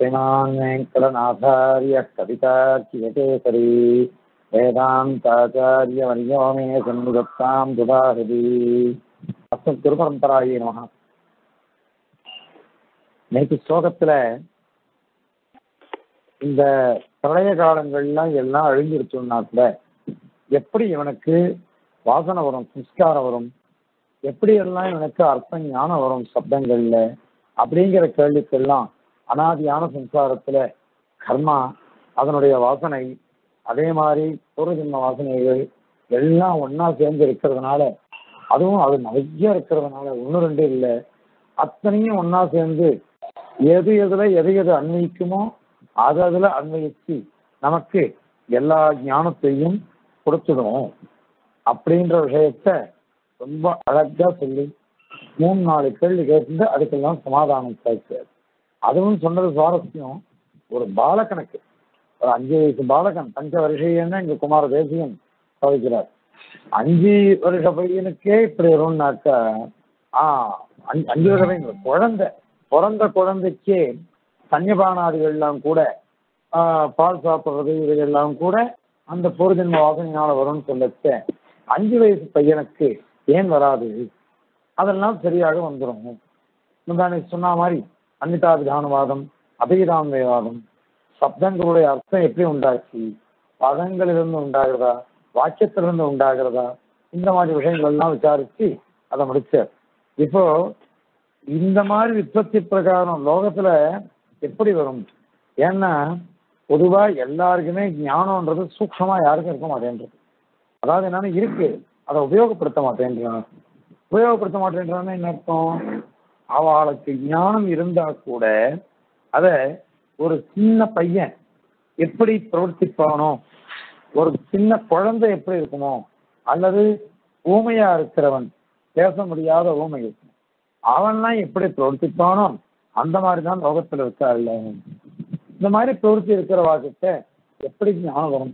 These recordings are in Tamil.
श्रीमान् वेङ्कटनाथार्यः कवितार्कियकेसरी वेदान्ताचार्यवर्यो मे सन्निधत्तां दुदाहृदि அஸ்மத் திருபரம்பராயே நமக நேற்று ஸ்லோகத்துல இந்த பிரளய காலங்கள்லாம் எல்லாம் அழிஞ்சிருச்சோம்னா கூட எப்படி இவனுக்கு வாசனை வரும் சம்ஸ்காரம் வரும் எப்படி எல்லாம் இவனுக்கு அர்த்த ஞானம் வரும் சப்தங்கள்ல அப்படிங்கிற கேள்விக்கெல்லாம் அனாதியான சம்சாரத்துல கர்மா அதனுடைய வாசனை அதே மாதிரி பூர்வஜன்ம வாசனைகள் எல்லாம் ஒன்னா சேர்ந்து இருக்கிறதுனால அதுவும் அது நிறைய இருக்கிறதுனால ஒன்று ரெண்டு இல்லை. அத்தனையும் ஒன்னா சேர்ந்து எது எதுல எது எது அன்வயிக்குமோ அது அதுல அன்வயிச்சு நமக்கு எல்லா ஞானத்தையும் கொடுத்துடும். அப்படின்ற விஷயத்த ரொம்ப அழகா சொல்லி மூணு நாலு கேள்வி கேட்டு அதுக்கெல்லாம் சமாதானம் கிடைச்சார் அதுவும் சொன்னது சுவாரஸ்யம். ஒரு பாலகனுக்கு ஒரு அஞ்சு வயசு பாலகன் பஞ்ச வருஷம் இங்க குமார தேசியம் தவிக்கிறார் அஞ்சு வருஷ பையனுக்கே இப்படி வரும்னாக்கா ஆஹ் அஞ்சு அஞ்சு வருஷ பையன் குழந்தை பிறந்த குழந்தைக்கே சன்னிபானாதிகள்லாம் கூட பால் சாப்பிட்றது இதுகள்லாம் கூட அந்த பொருஜன்ம வாசனையால வரும்னு சொல்லச்ச அஞ்சு வயசு பையனுக்கு ஏன் வராது? அதெல்லாம் சரியாக வந்துடும் சொன்ன மாதிரி அன்னிதாபிதானவாதம் அபிகிதான்மயவாதம் சப்தங்களுடைய அர்த்தம் எப்படி உண்டாச்சு? பதங்களிலிருந்து உண்டாகிறதா? வாக்கியத்திலிருந்து உண்டாகிறதா? இந்த மாதிரி விஷயங்கள் எல்லாம் விசாரிச்சு அதை முடிச்சார். இப்போ இந்த மாதிரி உற்பத்தி பிரகாரம் லோகத்துல எப்படி வரும்? ஏன்னா பொதுவா எல்லாருக்குமே ஞானம்ன்றது சூக்ஷமா யாருக்கும் இருக்க மாட்டேன்றது. அதாவது என்னன்னா இருக்கு. அதை உபயோகப்படுத்த மாட்டேன்றான் உபயோகப்படுத்த மாட்டேன்றான்னு என்ன அர்த்தம்? அவளுக்கு ஞானம் இருந்தா கூட அத ஒரு சின்ன பையன் எப்படி பிரவர்த்திப்பானோ ஒரு சின்ன குழந்தை எப்படி இருக்குமோ அல்லது ஊமையா இருக்கிறவன் பேச முடியாத ஊமை இருக்கும் அவன்லாம் எப்படி பிரவர்த்திப்பானோ அந்த மாதிரி தான் லோகத்தில் இருக்காருல்ல. இந்த மாதிரி பிரவர்த்தி இருக்கிற வாக்கிட்ட எப்படி ஞானம் வரும்?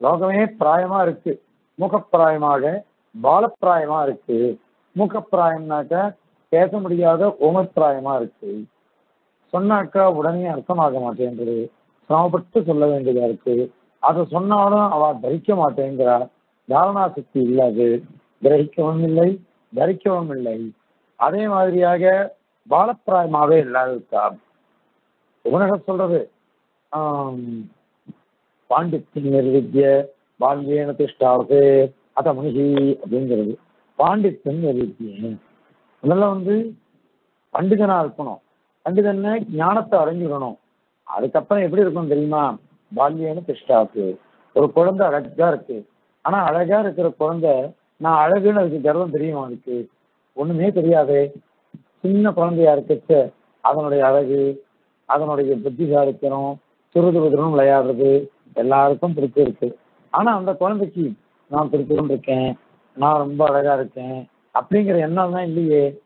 லோகமே பிராயமா இருக்கு. முகப்பிராயமாக பாலப்பிராயமா இருக்கு. முகப்பிராயம்னாக்க பேச முடியாத ஊமப்பிராயமா இருக்கு. சொன்னாக்கா உடனே அர்த்தமாக மாட்டேன்றது. சிரமப்பட்டு சொல்ல வேண்டியதா இருக்கு. அதை சொன்னாலும் அவ தரிக்க மாட்டேங்கிறா. தாரணா சக்தி இல்லாது. கிரகிக்கவும் இல்லை தரிக்கவும் இல்லை. அதே மாதிரியாக பாலப்பிராயமாவே இல்லாத இருக்கா உனக சொல்றது பாண்டித்தின் நிர்வித்திய பால்யேன திஷ்டாவது அத முனிகி அப்படிங்கிறது. பாண்டித்தின் நிர்வித்ய. முதல்ல வந்து பண்டிதனா இருக்கணும். பண்டிதன்னு ஞானத்தை அடைஞ்சிடணும் அதுக்கப்புறம் எப்படி இருக்கும் தெரியுமா? பால்யன்னு கிருஷ்டாக்கு ஒரு குழந்தை அழகா இருக்கு. ஆனா அழகா இருக்கிற குழந்தை நான் அழகுன்னு அதுக்கு கர்வம் தெரியும் அதுக்கு ஒண்ணுமே தெரியாது. சின்ன குழந்தையா இருக்கச்ச அதனுடைய அழகு அதனுடைய புத்திசாலித்தனம் துருது புதிரும் விளையாடுறது எல்லாருக்கும் பிடிச்சிருக்கு. ஆனா அந்த குழந்தைக்கு நான் பிடிச்சிரும் இருக்கேன். நான் ரொம்ப அழகா இருக்கேன். அப்படிங்கிற எண்ணம் தான் இல்லையே.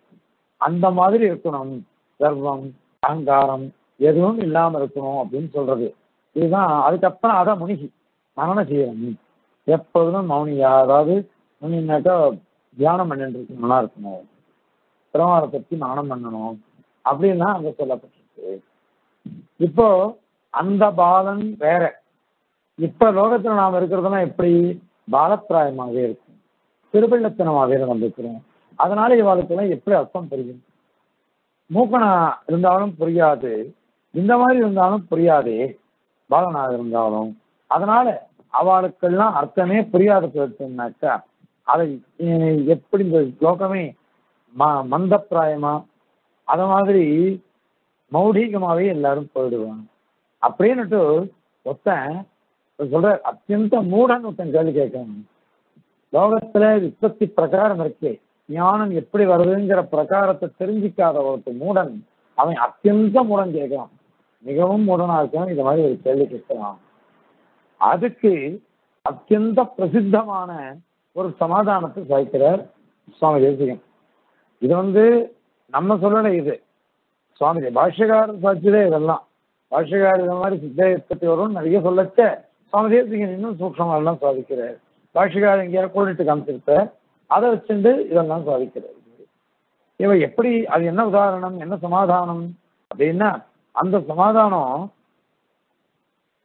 அந்த மாதிரி இருக்கணும். கர்வம் அகங்காரம் எதுவும் இல்லாம இருக்கணும் அப்படின்னு சொல்றது. இதுதான் அதுக்கப்புறம் அதான் முனிகி மரண செய்யணும் எப்பொழுதும் மௌனியா அதாவது முனினாக்கா தியானம் பண்ணிட்டு இருக்கணும்னா இருக்கணும். பிரமாத பற்றி மரணம் பண்ணணும். அப்படின்னா அங்க சொல்லப்பட்டிருக்கு. இப்போ அந்த பாலன் வேற. இப்ப லோகத்துல நாம் இருக்கிறதுனா எப்படி? பாலப்பிராயமாகவே இருக்கும் திருப்பள்ளத்தனமாகவே நடந்துக்கிறோம் அதனால இவாளுக்கெல்லாம் எப்படி அர்த்தம் புரியும்? மூக்கனா இருந்தாலும் புரியாது. இந்த மாதிரி இருந்தாலும் புரியாதே. பாலனா இருந்தாலும். அதனால அவளுக்கெல்லாம் அர்த்தமே புரியாத போயிடுச்சுனாக்கா அதை எப்படி இந்த ஸ்லோகமே ம மந்தப்பிராயமா அத மாதிரி மௌடிகமாவே எல்லாரும் போயிடுவாங்க. அப்படின்னுட்டு ஒருத்தன் சொல்ற அத்தியந்த மூடன் ஒருத்தன் கேள்வி கேட்கணும் லோகத்துல உற்பத்தி பிரகாரம் இருக்கு. ஞானம் எப்படி வருதுங்கிற பிரகாரத்தை தெரிஞ்சிக்காத ஒருத்தர் மூடன். அவன் அத்தியந்த மூடன் கேட்கிறான். மிகவும் மூடனா இருக்கான் இந்த மாதிரி ஒரு கேள்வி கேட்கிறான். அதுக்கு அத்தியந்த பிரசித்தமான ஒரு சமாதானத்தை சாய்க்கிறார் சுவாமி தேசிகன். இது வந்து நம்ம சொல்லல இது. சுவாமி பாஷ்யகாரன் சாட்சியதே இதெல்லாம். பாஷ்யகாரர் இந்த மாதிரி சித்தத்தை வரும் நிறைய சொல்லச்ச. சுவாமி தேசிகன் இன்னும் சூக்ஷமா எல்லாம் சாதிக்கிறார். பாஷ்யகாரர் எங்கேயாவது கோடிட்டு காமிச்சிருப்ப அதை வச்சுட்டு இதெல்லாம் சாதிக்கிறது இவ எப்படி அது என்ன உதாரணம் என்ன சமாதானம் அப்படின்னா அந்த சமாதானம்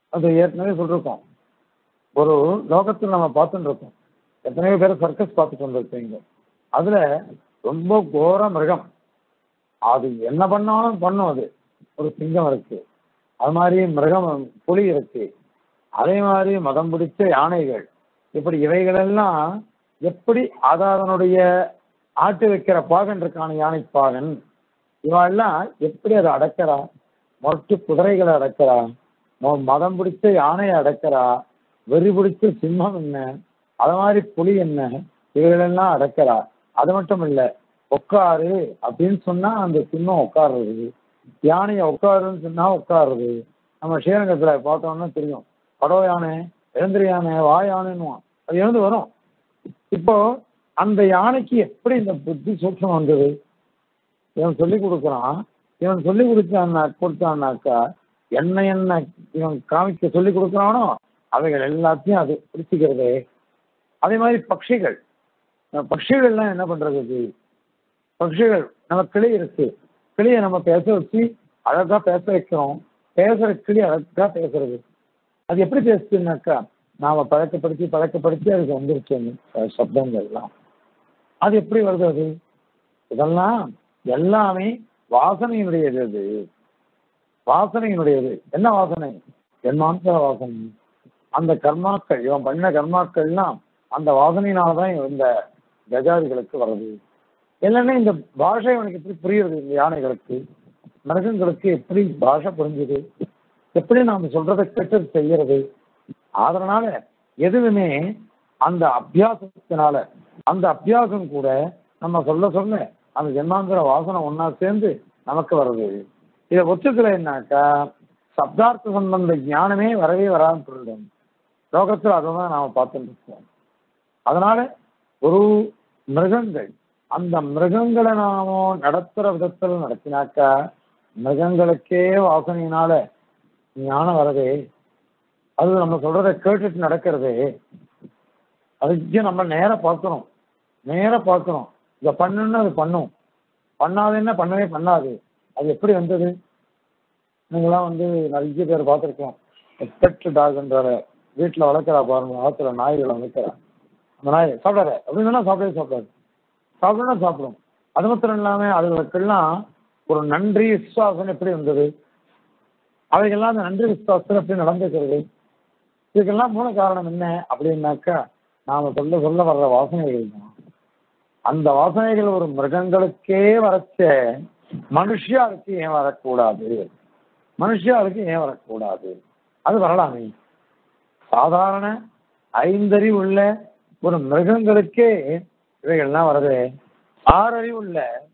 அது ஏற்கனவே சொல்லிருக்கோம். ஒரு லோகத்தில் நம்ம பார்த்துட்டு இருக்கோம் எத்தனையோ பேர் சர்க்கஸ் பார்த்துட்டு வந்திருக்கீங்க அதுல ரொம்ப கோர மிருகம். அது என்ன பண்ணாலும் பண்ணும் அது. ஒரு சிங்கம் இருக்கு. அது மாதிரி மிருகம் புலி இருக்கு. அதே மாதிரி மதம் பிடிச்ச யானைகள். இப்படி இவைகளெல்லாம் எப்படி அது அதனுடைய ஆட்டு வைக்கிற பாகன் இருக்கான யானை பாகன்? இவெல்லாம் எப்படி அதை அடக்கிறா? மொட்டு குதிரைகளை அடக்கிறா? மதம் பிடிச்ச யானையை அடக்கிறா? வெறி பிடிச்ச சிம்மம் என்ன? அது மாதிரி புலி என்ன? இவைகளெல்லாம் அடக்கிறா. அது மட்டும் இல்லை உட்காரு அப்படின்னு சொன்னா அந்த சிம்மம் உட்காருறது யானையை உட்காருன்னு சொன்னா உட்காருறது நம்ம ஸ்ரீரங்கத்துல பார்த்தோம்னா தெரியும். படோ யானை எழுந்திர யானை வா யானைன்னுவான் அது எழுந்து வரும். இப்போ அந்த யானைக்கு எப்படி இந்த புத்தி சூட்சம் வந்தது? இவன் சொல்லி கொடுக்குறான். இவன் சொல்லி கொடுத்தான்னா கொடுத்தான்னாக்கா என்ன என்ன இவன் காமிக்க சொல்லி கொடுக்குறானோ அவைகள் எல்லாத்தையும் அது பிடிச்சிக்கிறது அதே மாதிரி பட்சிகள். அஹ் பட்சிகள்லாம் என்ன பண்றது இது? பட்சிகள் நம்ம கிளி இருக்கு. கிளியை நம்ம பேச வச்சு அழகா பேச வைக்கிறோம். பேசுற கிளி அழகா பேசுறது. அது எப்படி பேசுதுன்னாக்கா நாம பழக்கப்படுத்தி பழக்கப்படுத்தி அதுக்கு வந்துருச்சு சப்தங்கள்லாம். அது எப்படி வருது அது? இதெல்லாம் எல்லாமே வாசனையினுடையது அது. வாசனையினுடையது. என்ன வாசனை? ஜென்மாந்தர வாசனை. அந்த கர்மாக்கள் இவன் பண்ண கர்மாக்கள்லாம் அந்த வாசனையினாலதான் இந்த கஜாதிகளுக்கு வருது இல்லைன்னா இந்த பாஷை அவனுக்கு எப்படி புரியுறது? இந்த யானைகளுக்கு. மிருகங்களுக்கு எப்படி பாஷை புரிஞ்சுது? எப்படி நாம சொல்றதை கேட்டு செய்யறது? அதனால எதுவுமே அந்த அபியாசத்தினால அந்த அபியாசம் கூட நம்ம சொல்ல சொல்ல அந்த ஜென்மாந்திர வாசனை ஒன்னா சேர்ந்து நமக்கு வருது. இதை ஒத்துக்கலைன்னாக்கா சப்தார்த்த சம்பந்த ஞானமே வரவே வராமல் போயிடும். லோகத்தில் அதுதான் நாம பார்த்துட்டு இருக்கோம். அதனால ஒரு மிருகங்கள் அந்த மிருகங்களை நாம நடத்துற விதத்தில் நடத்தினாக்கா மிருகங்களுக்கே வாசனையினால ஞானம் வரதே அது நம்ம சொல்றதை கேட்டுட்டு நடக்கிறதே அதுக்கு நம்ம நேரா பார்க்கணும். நேரா பார்க்கணும். இதை பண்ணுன்னு அது பண்ணும். பண்ணாதுன்னா பண்ணவே பண்ணாது. அது எப்படி வந்தது? நீங்களாம் வந்து நிறைய பேர் பார்த்துருக்கோம் பெட் டாக்ன்ற வீட்டில் வளர்க்குறா பாருங்க வளர்க்குற நாய்களை வளர்க்குறா. அந்த நாய் சாப்பிடாத. அப்படின்னா சாப்பிடவே சாப்பிடாது. சாப்பிடணும் சாப்பிடும். அது மாத்திரம் இல்லாமல் அதுகளுக்கெல்லாம் ஒரு நன்றி விசுவாசம் எப்படி வந்தது? அவைகள்லாம் அந்த நன்றி விசுவாசத்தில் எப்படி நடந்துக்கிறது. இதுக்கெல்லாம் மூல காரணம் என்ன அப்படின்னாக்கா நாம சொல்ல சொல்ல வர்ற வாசனைகள் தான். அந்த வாசனைகள் ஒரு மிருகங்களுக்கே வரச்ச மனுஷியாருக்கு ஏன் வரக்கூடாது? மனுஷியாருக்கு ஏன் வரக்கூடாது? அது வரலாமே. சாதாரண ஐந்தறிவு உள்ள ஒரு மிருகங்களுக்கே இவைகள்லாம் வருது. ஆறறிவு உள்ள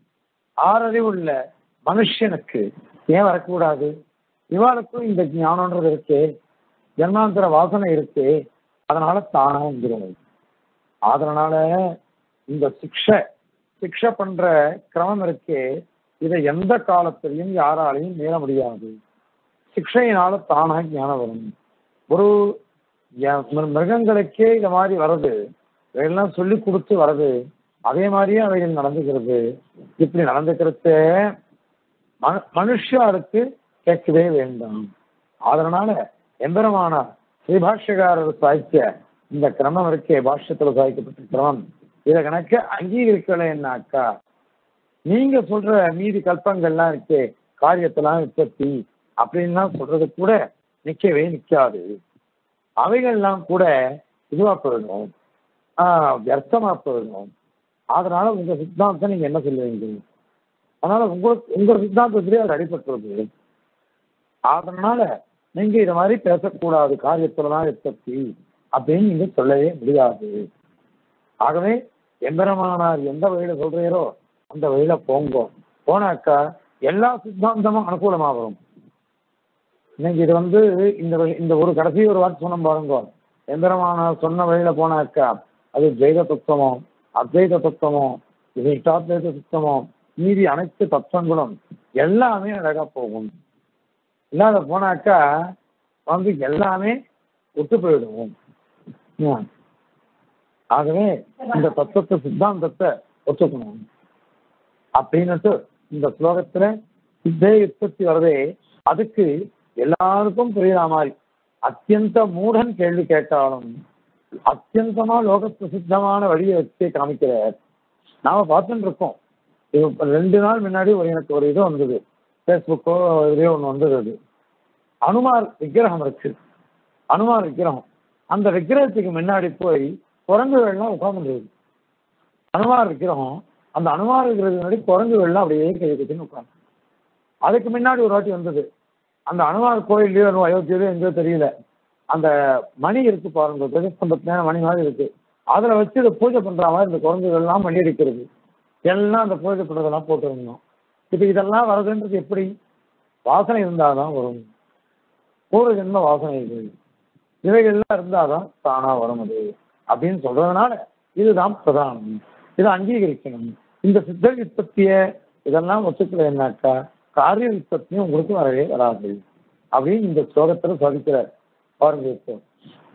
ஆறறிவு உள்ள மனுஷனுக்கு ஏன் வரக்கூடாது? இவாளுக்கும் இந்த ஞானம்ன்றது இருக்கு. ஜன்மாந்திர வாசனை இருக்கு. அதனால தானா வந்துடும் அதனால இந்த சிக்ஷை சிக்ஷை பண்ற கிரமம் இருக்கே. இதை எந்த காலத்திலையும் யாராலையும் மீற முடியாது. சிக்ஷையினால தானா ஞானம் வரும். ஒரு மிருகங்களுக்கே இந்த மாதிரி வருது இவையெல்லாம் சொல்லி கொடுத்து வருது அதே மாதிரியே அவைகள் நடந்துக்கிறது. இப்படி நடந்துக்கிறது மனு மனுஷாருக்கு கேட்கவே வேண்டும். அதனால எம்பெருமானார் ஸ்ரீபாஷ்யகாரர் சாய்ச்சிய இந்த கிரமம் இருக்கே பாஷ்யத்துல சாய்க்கப்பட்ட கிரமம். இதை கணக்க அங்கீகரிக்கலைன்னாக்கா நீங்க சொல்ற மீதி கல்பங்கள்லாம் இருக்கே காரியத்தெல்லாம் உற்பத்தி அப்படின்லாம் சொல்றது கூட நிக்கவே நிக்காது. அவைகள்லாம் கூட இதுவா போயிடும். வியர்த்தமா போயிடும். அதனால உங்க சித்தாந்தத்தை நீங்க என்ன சொல்லுவீங்க? அதனால உங்களுக்கு உங்க சித்தாந்தத்திலேயே அது அடிபட்டுறது அதனால நீங்க இது மாதிரி பேசக்கூடாது காரியத்துலதான் உற்பத்தி அப்படின்னு நீங்க சொல்லவே முடியாது. ஆகவே எம்பெருமானார் எந்த வழியில சொல்றீரோ அந்த வழியில போங்க. போனாக்கா எல்லா சித்தாந்தமும் அனுகூலமா வரும் இன்னைக்கு இது வந்து இந்த இந்த ஒரு கடைசி ஒரு வார்த்தை சொன்ன பாருங்க. எம்பெருமானார் சொன்ன வழியில போனாக்கா அது ஜெய்த தத்துவமோ அத்வைத தத்துவமோ இது இஷ்டாத்வைத தத்துவமோ மீதி அனைத்து தத்துவங்களும் எல்லாமே அழகா போகும். இல்லாத போனாக்கா வந்து எல்லாமே ஒத்து போயிடுவோம். ஆகவே இந்த தத்துவத்தை சித்தாந்தத்தை ஒத்துக்கணும். அப்படின்னுட்டு இந்த ஸ்லோகத்துல சித்தே உற்பத்தி வரதே அதுக்கு எல்லாருக்கும் புரியுற மாதிரி அத்தியந்த மூடன் கேள்வி கேட்டாலும் அத்தியந்தமா லோக பிரசித்தமான வழியை வச்சு காமிக்கிறார். நாம பார்த்துட்டு இருக்கோம். இது ரெண்டு நாள் முன்னாடி ஒரு எனக்கு ஒரு இது வந்தது. ஃபேஸ்புக்கோ இதுலயோ ஒன்று வந்தது அது. அனுமார் விக்கிரகம் இருக்கு. அனுமார் விக்கிரகம். அந்த விக்கிரகத்துக்கு முன்னாடி போய் குரங்குகள்லாம் உட்கார்ந்துருக்கு அனுமார் விக்கிரகம் அந்த அனுமார் விக்கிரகத்துக்கு முன்னாடி குரங்குகள்லாம் அப்படியே கை கட்டின்னு உட்காந்து அதுக்கு முன்னாடி ஒரு வாட்டி வந்தது. அந்த அனுமார் கோயில்லையோ இன்னும் அயோத்தியிலோ எங்கேயோ தெரியல. அந்த மணி இருக்கு பாருங்க பிரதிஸ்தம்பத்தியான மணி மாதிரி இருக்கு. அதில் வச்சு இதை பூஜை பண்ணுற மாதிரி இந்த குரங்குகள்லாம் மணி அடிக்கிறது எல்லாம் அந்த பூஜை பண்ணுறதெல்லாம் போட்டுருந்தோம். இப்போ இதெல்லாம் வருதுன்றது எப்படி? வாசனை இருந்தால் தான் வரும். பூர்வ ஜென்ம வாசனை இது. இவைகள்லாம் இருந்தாதான் தானாக வரும் அது. அப்படின்னு சொல்றதுனால இதுதான் பிரதானம். இதை அங்கீகரிக்கணும். இந்த சித்த உற்பத்தியை இதெல்லாம் ஒத்துக்கலைன்னாக்கா காரிய விற்பத்தியும் உங்களுக்கு வரவே வராது. அப்படின்னு இந்த ஸ்லோகத்தில் சாதிக்கிறார். பாருங்க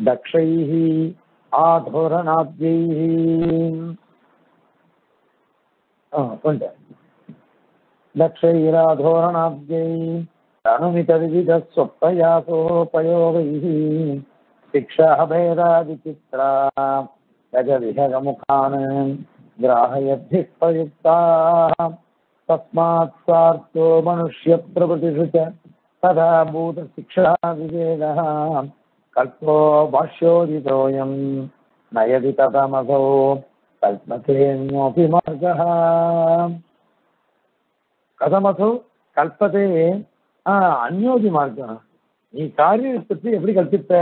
தக்ஷைஹி ஆதோரணாத்யை ஆ கொஞ்சம் दक्षैराधोरणाब्जै अनुमितविविधस्वप्रयासोपयोगैः शिक्षाः भेदादिचित्रा गजविहगमुखान् ग्राहयद्भिः प्रयुक्ताः तस्मात् स्वार्थो मनुष्यप्रभृतिषु च तथा भूतशिक्षा विवेदः कल्पो भाष्योदितोऽयम् नयति कल्पतेऽन्योऽपि मार्गः। கதமசோ கல்பதே அந்யோதி மார்க்கம். நீ காரிய விற்பத்தி எப்படி கல்பித்த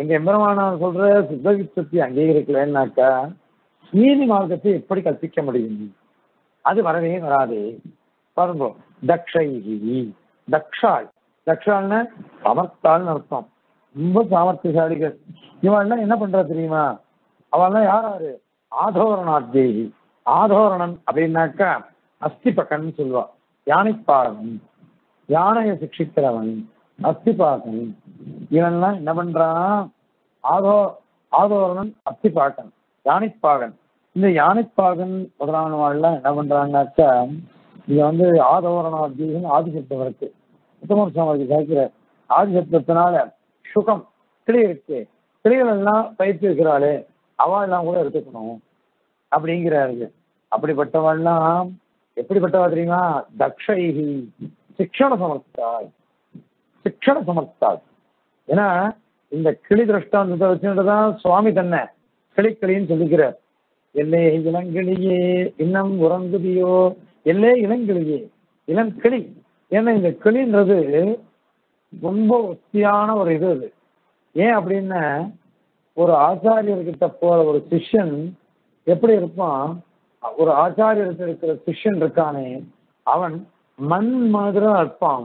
எங்க எம்பெருமானார் சொல்ற சித்த விற்பத்தி அங்கீகரிக்கலன்னாக்கா நீதி மார்க்கத்தை எப்படி கற்பிக்க முடியும்? அது வரவே வராது. பாருங்க தக்ஷைகி தக்ஷாள் தக்ஷாள்னா சமர்த்தாள்னு அர்த்தம். ரொம்ப சாமர்த்தியசாலிகள். இவன்லாம் என்ன பண்றா தெரியுமா? அவள்லாம் யார் யாரு ஆதோரணாத்தேகி ஆதோரணன் அப்படின்னாக்கா அஸ்திபகன் சொல்லுவா. யானைப்பாகன் யானையை சிக்ஷிக்கிறவன் அஸ்திபாகன் இவன்லாம் என்ன பண்றான்? ஆதோ ஆதோரணன் அஸ்திபாகன் யானைப்பாகன். இந்த யானைப்பாகன் முதலானவாள்லாம் என்ன பண்றாங்கனாக்கா இது வந்து ஆதோரணாத்தின்னு ஆதிசப்தம் இருக்கு. உத்தமர் சுவாமி கேட்கிற ஆதிசப்தத்தினால சுகம் கிளி இருக்கு. கிளிகள் எல்லாம் பயிற்சி இருக்கிறாளே அவெல்லாம் கூட எடுத்துக்கணும். அப்படிங்கிறாரு. அப்படிப்பட்டவள்லாம் எப்படிப்பட்டவா தெரியுமா? தக்ஷைஹி. சிக்ஷண சமர்த்தாய். சிக்ஷண சமர்த்தாய். ஏன்னா இந்த கிளி திருஷ்டாந்தத்தை வச்சுட்டு தான் சுவாமி தன்னை கிளிக்கிளின்னு சொல்லிக்கிறார். எல்லே இளங்கிளியே இன்னம் உறங்குதியோ? எல்லே இளங்கிளியே இளம் கிளி. ஏன்னா இந்த கிளின்றது ரொம்ப ஒத்தியான ஒரு இது அது. ஏன் அப்படின்னா ஒரு ஆச்சாரியர்கிட்ட போற ஒரு சிஷ்யன் எப்படி இருப்பான்? ஒரு ஆச்சாரியர்கிட்ட இருக்கிற சிஷ்யன் இருக்கானே அவன் மண் மாதிரி தான் இருப்பான்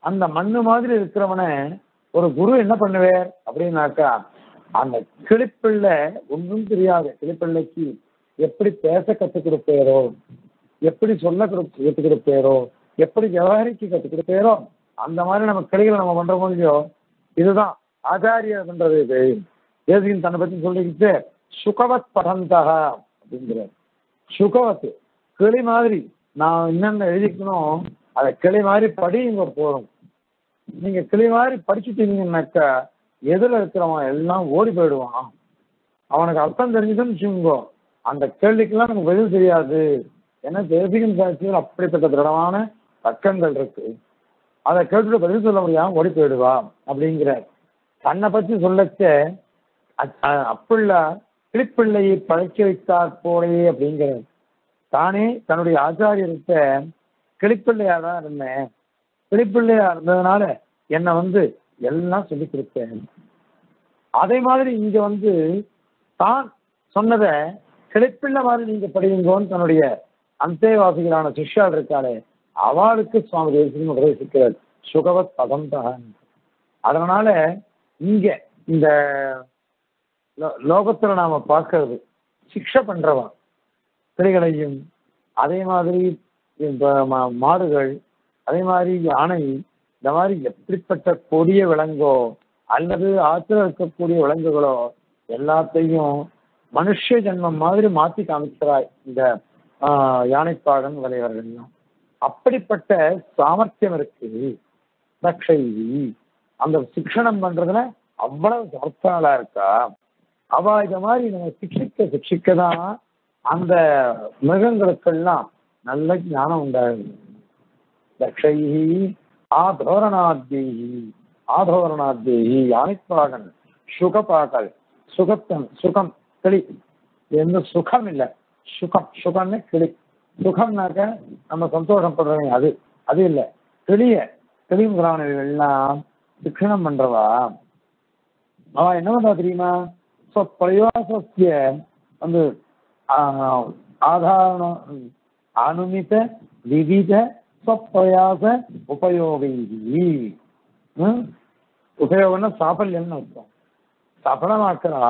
அந்த மண்ணு மாதிரி இருக்கிறவனை ஒரு குரு என்ன பண்ணுவார் அப்படின்னாக்கா அந்த கிளிப்பிள்ளை ஒன்றும் தெரியாது. கிளிப்பிள்ளைக்கு எப்படி பேச கற்றுக் கொடுப்பேரோ எப்படி சொல்ல கற்றுக் கொடுப்பேரோ எப்படி விவகாரிக்கு கற்றுக் கொடுப்பேரோ அந்த மாதிரி நம்ம கிளைகளை நம்ம பண்ற முடியும் இதுதான் ஆச்சாரியர் பண்றது இது. தேசிகன் தன்னை பத்தி சொல்லிக்கிட்டு சுகவத் படந்தகா அப்படிங்கிறார். சுகவத்து கிளி மாதிரி. நான் என்னென்ன எழுதிக்கணும் அதை கிளி மாதிரி படிங்க போதும். நீங்க கிளி மாதிரி படிச்சுட்டீங்கன்னாக்க எதில் இருக்கிறவன் எல்லாம் ஓடி போயிடுவான். அவனுக்கு அர்த்தம் தெரிஞ்சதுன்னு வச்சுக்கோ அந்த கேள்விக்கெல்லாம் நமக்கு பதில் தெரியாது. ஏன்னா தேசிகம் சாட்சியில் அப்படிப்பட்ட திடமான பக்கங்கள் இருக்கு. அதை கேட்டுட்டு பதில் சொல்ல முடியாம ஓடி போயிடுவா அப்படிங்கிறார். தன்னை பற்றி சொல்லச்ச அப்புள்ள கிளிப்பிள்ளையை பழக்கி வைத்தார் போலே அப்படிங்கிறார். தானே தன்னுடைய ஆச்சாரியர்கிட்ட கிளிப்பிள்ளையா தான் இருந்தேன். கிளிப்பிள்ளையா இருந்ததுனால என்னை வந்து எல்லாம் சொல்லி கொடுத்தேன். அதே மாதிரி இங்க வந்து தான் சொன்னதை கிளிப்பிள்ளை மாதிரி நீங்க படியுங்கோன்னு தன்னுடைய அந்தேவாசிகளான சிஷ்யால் இருக்காளே அவளுக்கு சுவாமி தேசியம் உபதேசிக்கிறார் சுகவத் பதம் தான் அதனால இங்க இந்த லோகத்துல நாம பார்க்கறது சிக்ஷை பண்ணுறவன் பிள்ளைகளையும் அதே மாதிரி மாடுகள் அதே மாதிரி யானை இந்த மாதிரி எப்படிப்பட்ட கொடிய விலங்கோ அல்லது ஆற்றுல இருக்கக்கூடிய விலங்குகளோ எல்லாத்தையும் மனுஷ ஜென்மம் மாதிரி மாத்தி காமிக்கிறாய் இந்த யானைப்பாகன் விளையாடுகள்லாம் அப்படிப்பட்ட சாமர்த்தியம் இருக்கு. தக்ஷைவி அந்த சிக்ஷணம் பண்றதுல அவ்வளவு சர்த்தாளா இருக்கா? அவ இந்த மாதிரி நம்ம சிக்ஷிக்க சிக்ஷிக்க தான் அந்த மிருகங்களுக்கெல்லாம் நல்ல ஞானம் உண்டாகுது. தக்ஷைஹி ஆதோரணாத்தேகி ஆதோரணாத்தேகி யானைப்பாகன் சுகப்பாகல் சுகத்தன் சுகம் கிளி. எந்த சுகம் இல்லை. சுகம் சுகம்னு கிளி. சுகம்னாக்க நம்ம சந்தோஷப்படுறோம் அது அது இல்லை. கிளிய எல்லாம் சிக்ஷணம் பண்றவா? அவ என்ன பண்றா தெரியுமா? ஸோ வந்து ஆஹ், ஆதாரண அனுமித விவித பிரயாச உபயோகி. உபயோகம்னா சாஃபல்யம்னு அர்த்தம். சபலமாக்குறா.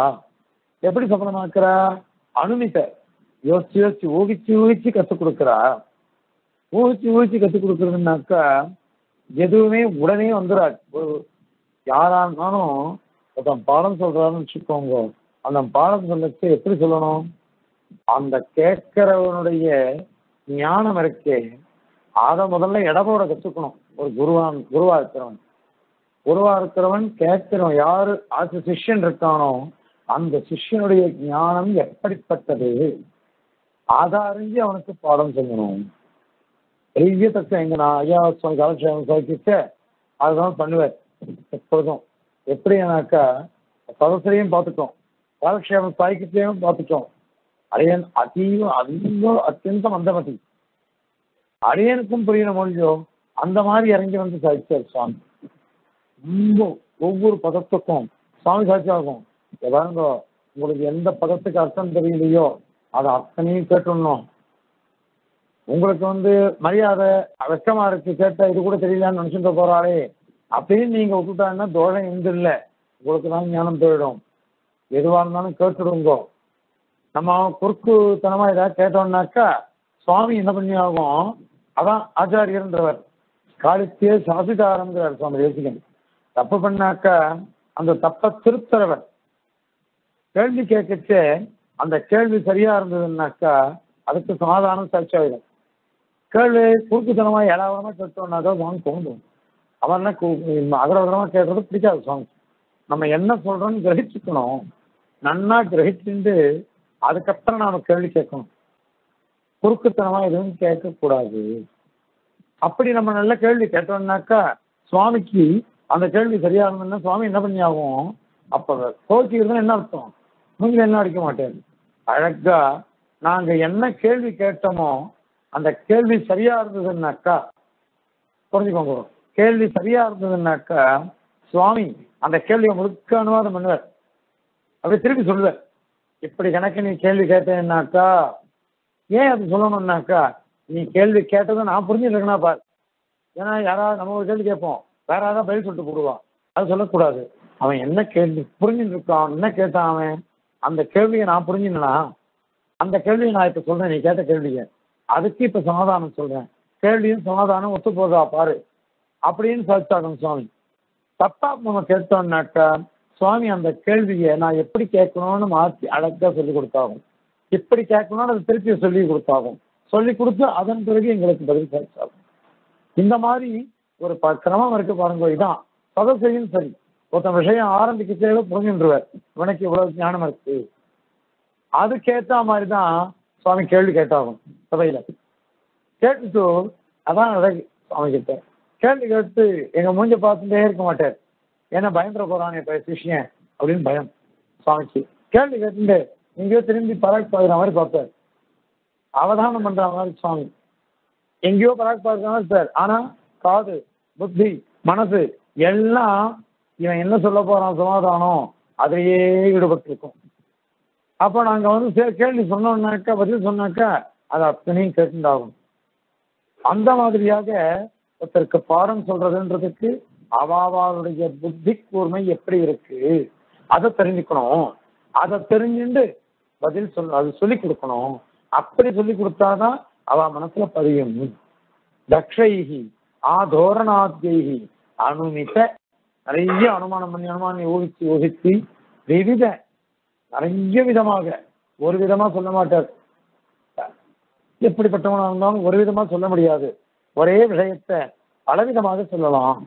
எப்படி சபலமாக்குறா? அனுமித்த யோசிச்சு யோசிச்சு ஊகிச்சு ஊகிச்சு கற்றுக் கொடுக்குறா. ஊகிச்சு ஊகிச்சு கற்றுக் கொடுக்குறதுனாக்கா எதுவுமே உடனே வந்துடாது யாரானாலும் இருந்தாலும் ஒருத்தன் பாடம் சொல்றாருன்னு வச்சுக்கோங்க. அந்த பாடம் சொல்லச்சு எப்படி சொல்லணும்? அந்த கேட்கிறவனுடைய ஞானம் இருக்கே அதை முதல்ல இடபோட கத்துக்கணும். ஒரு குருவான் குருவா இருக்கிறவன். குருவா இருக்கிறவன் கேட்கிறவன் யாரு ஆசு சிஷ்யன் இருக்கானோ அந்த சிஷ்யனுடைய ஞானம் எப்படிப்பட்டது? அதை அறிஞ்சு அவனுக்கு பாடம் சொல்லணும். பெரிய தத்துவம் எங்க நான் ஐயா சுவாமி காலக்ஷேமம் சாதிக்கிச்ச அதுதான் பண்ணுவார். எப்பொழுதும். எப்படினாக்கா சதசரையும் பார்த்துட்டோம். காலக்ஷேபம் சாய்க்கிச்சையும் பார்த்துட்டோம். அரியன் அதீவ அதீவ அத்தியந்தம் அந்தமதி. அரியனுக்கும் புரியுற மொழியோ அந்த மாதிரி இறங்கி வந்து சாதிச்சார் சுவாமி. ரொம்ப ஒவ்வொரு பதத்துக்கும் சுவாமி சாட்சியாகும். எதாங்க உங்களுக்கு எந்த பதத்துக்கு அர்த்தம் தெரியலையோ அதை அத்தனையும் கேட்டுடணும். உங்களுக்கு வந்து மரியாதை வெக்கமா இருக்கு கேட்டா இது கூட தெரியலன்னு நினைச்சுட்டு போறாளே. அப்பயும் நீங்க விட்டுட்டாங்கன்னா தோஷம் எந்த இல்லை உங்களுக்கு தான் ஞானம் போயிடும். எதுவா இருந்தாலும் கேட்டுடுங்க. நம்ம குறுக்குத்தனமா ஏதாவது கேட்டோம்னாக்கா சுவாமி என்ன பண்ணி ஆகும் அதான் ஆச்சாரியர்ன்றவர் காலித்தே சாசிதாரங்கிறார் சுவாமி தேசிகன். தப்பு பண்ணாக்கா அந்த தப்பை திருத்தரவர் கேள்வி கேட்கச்சே அந்த கேள்வி சரியா இருந்ததுன்னாக்கா அதுக்கு சமாதானம் சர்ச்சாயிடும் கேள்வி குறுக்குத்தனமா ஏழாவதமா கேட்டோம்னாக்கா சுவாமி தோன்றும். அவன் அகரவரமா கேட்கறது பிடிக்காது சுவாமி நம்ம என்ன சொல்றோம்னு கிரகிச்சுக்கணும். நன்னா கிரகிச்சுட்டு அதுக்கப்புறம் நாம கேள்வி கேட்கணும். குறுக்குத்தனமா எதுவும் கேட்கக்கூடாது. அப்படி நம்ம நல்ல கேள்வி கேட்டோம்னாக்கா சுவாமிக்கு அந்த கேள்வி சரியா இருந்ததுன்னா சுவாமி என்ன பண்ணி ஆகும் அப்ப கோச்சிக்கிறது என்ன அர்த்தம்? நீங்கள் என்ன அடிக்க மாட்டேன்? அழகா நாங்க என்ன கேள்வி கேட்டோமோ அந்த கேள்வி சரியா இருந்ததுன்னாக்கா புரிஞ்சுக்கோங்க. கேள்வி சரியா இருந்ததுன்னாக்கா சுவாமி அந்த கேள்வியை முழுக்க அனுவாதம் பண்ணுவார். அப்படி திருப்பி சொல்லுவார். இப்படி கணக்கு நீ கேள்வி கேட்டேன்னாக்கா ஏன் அது சொல்லணும்னாக்கா நீ கேள்வி கேட்டதை நான் புரிஞ்சுருக்கேனா பார். ஏன்னா யாராவது நம்ம ஒரு கேள்வி கேட்போம். வேற யாராவது பதில் சொல்லிட்டு போடுவான். அது சொல்லக்கூடாது. அவன் என்ன கேள்வி புரிஞ்சுட்டு இருக்கான் என்ன கேட்டான் அவன்? அந்த கேள்வியை நான் புரிஞ்சுனா அந்த கேள்வியை நான் இப்போ சொல்றேன். நீ கேட்ட கேள்வியை. அதுக்கு இப்போ சமாதானம் சொல்றேன். கேள்வியும் சமாதானம் ஒத்து போதா பாரு. அப்படின்னு சொல்லிட்டாங்க சுவாமி. தப்பா நம்ம கேட்டோம்னாக்கா சுவாமி அந்த கேள்வியை நான் எப்படி கேட்கணும்னு மாற்றி அழகா சொல்லி கொடுத்தாகும். இப்படி கேட்கணும்னு அதை திருப்பி சொல்லி கொடுத்தாகும். சொல்லி கொடுத்து அதன் பிறகு எங்களுக்கு பதில் கிடைச்சாகும் இந்த மாதிரி ஒரு ப கிரமம் இருக்கு பாருங்க இதான். சதசையும் சரி. ஒருத்தன் விஷயம் ஆரம்பிக்கச்சே புரிஞ்சுருவார் இவனுக்கு இவ்வளவு ஞானம் இருக்கு. அதுக்கேத்த மாதிரி தான் சுவாமி கேள்வி கேட்டாகும் சபையில. கேட்டுட்டு அதான் அழகு சுவாமி கிட்ட கேள்வி கேட்டு எங்க மூஞ்ச பார்த்துட்டே இருக்க மாட்டார். ஏன்னா பயந்துட போறான் இப்ப சிஷியன் அப்படின்னு பயம். சுவாமிக்கு கேள்வி கேட்டு எங்கேயோ திரும்பி பராக் பார்க்குற மாதிரி பார்ப்பார். அவதானம் பண்ற மாதிரி சுவாமி. எங்கேயோ பராக் பார்க்குற மாதிரி சார் ஆனா காது புத்தி மனசு எல்லாம் இவன் என்ன சொல்ல போறான் சமாதானம் அதையே ஈடுபட்டு இருக்கும் அப்போ நாங்கள் வந்து சே- கேள்வி சொன்னோம்னாக்கா பதில் சொன்னாக்கா அது அத்தனையும் கேட்டுண்டாகும். அந்த மாதிரியாக ஒருத்தருக்கு பாடம் சொல்றதுன்றதுக்கு அவாவாளுடைய புத்தி கூர்மை எப்படி இருக்கு? அதை தெரிஞ்சுக்கணும். அதை தெரிஞ்சுண்டு பதில் சொல் அது சொல்லி கொடுக்கணும். அப்படி சொல்லி கொடுத்தாதான் அவ மனசுல பதியும். தக்ஷைகி ஆதோரணாத்யைகி அனுமித நிறைய அனுமானம் பண்ணி அனுமானம் ஊகிச்சு ஊகிச்சு விவித நிறைய விதமாக ஒரு விதமா சொல்ல மாட்டார். எப்படிப்பட்டவனாக இருந்தாலும் ஒரு விதமா சொல்ல முடியாது. ஒரே விஷயத்த பலவிதமாக சொல்லலாம்.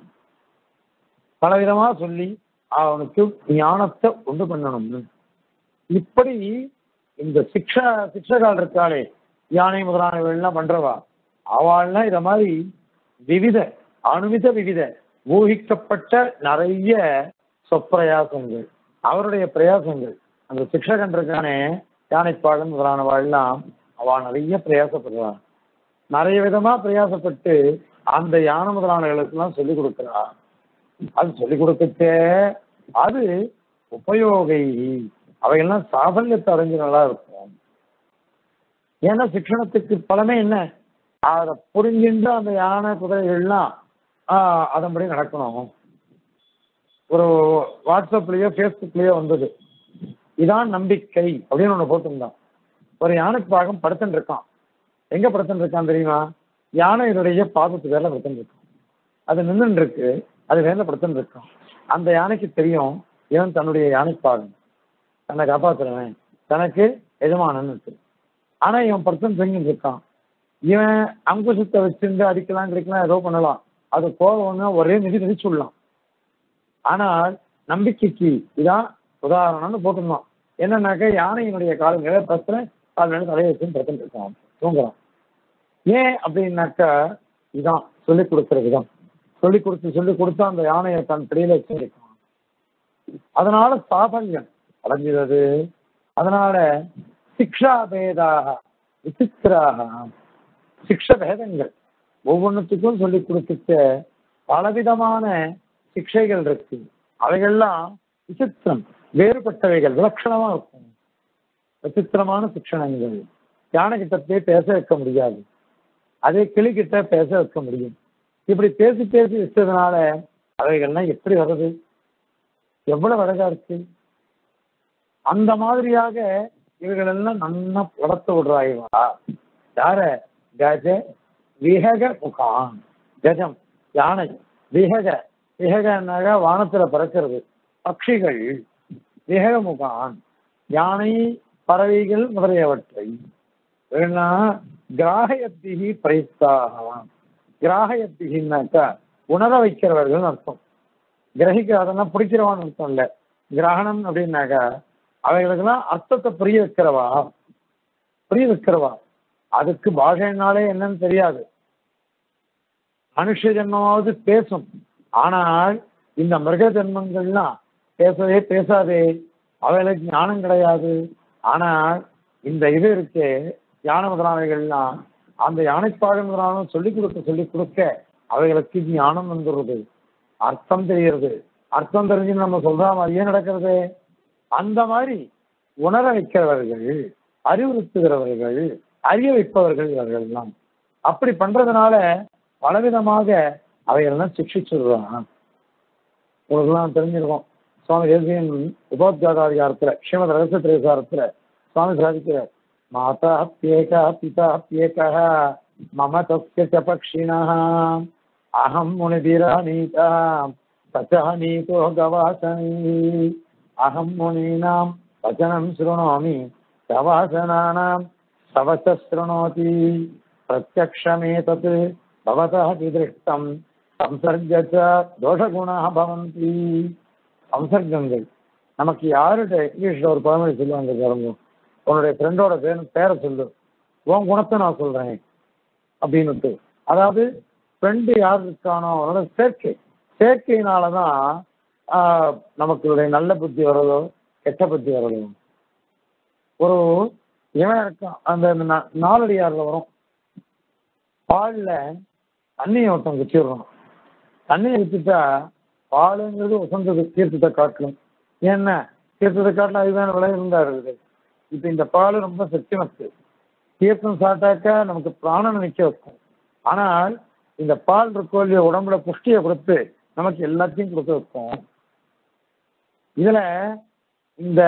பலவிதமா சொல்லி அவனுக்கு ஞானத்தை உண்டு பண்ணணும்னு இப்படி இந்த சிக்ஷா சிக்ஷகால் இருக்காளே யானை முதலானவர்கள்லாம் பண்றவா? அவள்லாம் இத மாதிரி விவித அணுவித விவித ஊகிக்கப்பட்ட நிறைய சொப்பிரயாசங்கள் அவருடைய பிரயாசங்கள். அந்த சிக்ஷகன் இருக்கானே யானைப்பாகன் முதலானவாள்லாம் அவள் நிறைய பிரயாசப்படுறான் நிறைய விதமா பிரயாசப்பட்டு அந்த யானை முதலானவர்களுக்கு எல்லாம் சொல்லிக் கொடுக்கிறா அது சொல்லிக் கொடுக்கச்சே அது உபயோகை. அவையெல்லாம் சாபல்யத்தை அடைஞ்சு நல்லா இருக்கும். ஏன்னா சிக்ஷணத்துக்கு பலமே என்ன? அதை புரிஞ்சுட்டு அந்த யானை குதிரைகள்லாம் ஆஹ் அதன்படி நடக்கணும். ஒரு வாட்ஸ்அப்லயோ ஃபேஸ்புக்லயோ வந்தது. இதான் நம்பிக்கை அப்படின்னு ஒன்று போட்டிருந்தான். ஒரு யானை பாகம் படுத்துட்டு இருக்கான். எங்க பிரச்சனை இருக்கான் தெரியுமா? யானையினுடைய பாதத்து வேலை பிரச்சனை இருக்கும் அது நின்றுட்டு இருக்கு அது வேலை பிரச்சனை இருக்கும் அந்த யானைக்கு தெரியும் இவன் தன்னுடைய யானை யானைப்பாகன் தன்னை காப்பாத்துறவன். தனக்கு எஜமானன்னு இருக்கு. ஆனா இவன் பிரச்சனை தூங்கிட்டு இருக்கான். இவன் அங்குசத்தை வச்சிருந்து அடிக்கலாம் கிடைக்கலாம் ஏதோ பண்ணலாம். அது கோபம்னா ஒரே நிதி நிதி சொல்லலாம் ஆனால் நம்பிக்கைக்கு இதான் உதாரணம்னு போட்டிருந்தோம் என்னன்னாக்க யானையினுடைய காலங்களை பிரச்சனை கால் மேல தலையை வச்சு பிரச்சனை இருக்கான் தூங்குறான் ஏன் அப்படின்னாக்கா இதான் சொல்லிக் கொடுக்குற விதம். சொல்லிக் கொடுத்து சொல்லிக் கொடுத்து அந்த யானையை தன் பிடியில வச்சிருக்கான் அதனால சாபல்யம் அடைஞ்சிறது அதனால சிக்ஷா பேதாக விசித்திராக சிக்ஷ பேதங்கள் ஒவ்வொன்றுத்துக்கும் சொல்லிக் கொடுத்துட்ட பலவிதமான சிக்ஷைகள் இருக்கு. அவைகள்லாம் விசித்திரம் வேறுபட்டவைகள் விலட்சணமா இருக்கும். விசித்திரமான சிக்ஷணங்கள். யானைகிட்ட போய் பேச வைக்க முடியாது. அதே கிளி பேச வைக்க முடியும். இப்படி பேசி பேசி வச்சதுனால அவைகள்லாம் எப்படி வருது? எவ்வளவு அழகா இருக்கு? அந்த மாதிரியாக இவர்கள் எல்லாம் நல்லா வளர்த்து விடுறாய்வா யார? கஜ விஹக முகான் கஜம் யானை. விஹக விஹகனாக வானத்துல பறக்கிறது. பட்சிகள் விஹக முகான் யானை பறவைகள் முதலியவற்றை வேணா கிராகயத்திகி பிரயுக்தாக. கிராகயத்திகின்னாக்கா உணர வைக்கிறவர்கள் அர்த்தம். கிரகிக்காதன்னா பிடிக்கிறவான்னு அர்த்தம் இல்லை. கிரகணம் அப்படின்னாக்கா அவைகளுக்கெல்லாம் அர்த்தத்தை புரிய வைக்கிறவா? புரிய வைக்கிறவா? அதுக்கு பாஷைனாலே என்னன்னு தெரியாது. மனுஷ ஜென்மமாவது பேசும். ஆனால் இந்த மிருக ஜென்மங்கள்லாம் பேசவே பேசாதே. அவைகளுக்கு ஞானம் கிடையாது. ஆனால் இந்த இது இருக்கே யானை முதலானவைகள்லாம் அந்த யானைப்பாடு முதலானும் சொல்லிக் கொடுக்க சொல்லிக் கொடுக்க அவைகளுக்கு ஞானம் வந்துடுறது அர்த்தம் தெரிகிறது. அர்த்தம் தெரிஞ்சு நம்ம சொல்ற மாதிரியே நடக்கிறது? அந்த மாதிரி உணர வைக்கிறவர்கள் அறிவுறுத்துகிறவர்கள் அறிய வைப்பவர்கள் இவர்கள் எல்லாம். அப்படி பண்றதுனால பலவிதமாக அவைகள்லாம் சிக்ஷிச்சுடுறான் உங்களுக்குலாம் தெரிஞ்சிருக்கோம். சுவாமி தேசியன் உபோத்காதாதிகாரத்துல ஸ்ரீமத் ரகசிய திரைசாரத்துல சுவாமி சாதிக்கிறார் மாதா பியேகா பிதா பியேகா மம தஸ்ய ச பக்ஷிணः அகம் முனிதிரா நீதா தச்ச நீதோ கவாசனி அகம் முனீனாம் வச்சனம் शृणोमि கவாசனானாம் சவச்ச शृणोति பிரத்யக்ஷமேதத் பவதः விதிருஷ்டம் சம்சர்க தோஷகுணாக பவந்தி சம்சர்க்கங்கள் நமக்கு யாருடைய இங்கிலீஷ்ல ஒரு பழமொழி சொல்லுவாங்க பாருங்க உன்னுடைய ஃப்ரெண்டோட பேர் பேரை சொல்லு. உன் குணத்தை நான் சொல்றேன். அப்படின்னுட்டு. அதாவது ஃப்ரெண்டு யாருக்கானோ அதனால சேர்க்கை சேர்க்கையினால தான் நமக்கு நல்ல புத்தி வர்றதோ கெட்ட புத்தி வர்றதோ. ஒரு இவன் இருக்கான். அந்த நா- வரும். பாலில் தண்ணியை ஒருத்தன் வச்சிடுறோம் தண்ணியை வச்சுட்டா பாலுங்கிறது உசந்தது தீர்த்தத்தை காட்டணும் ஏன்னா தீர்த்தத்தை காட்டில் அதுதான் விலை இருந்தா இருக்குது. இப்ப இந்த பால் ரொம்ப சக்திமத்து தீர்த்தம் சாப்பிட்டாக்கா நமக்கு பிராணம் நிக்க வைக்கும் ஆனால் இந்த பால் இருக்கோ இல்லையோ உடம்புல புஷ்டியை கொடுத்து நமக்கு எல்லாத்தையும் கொடுத்து வைக்கும் இதுல இந்த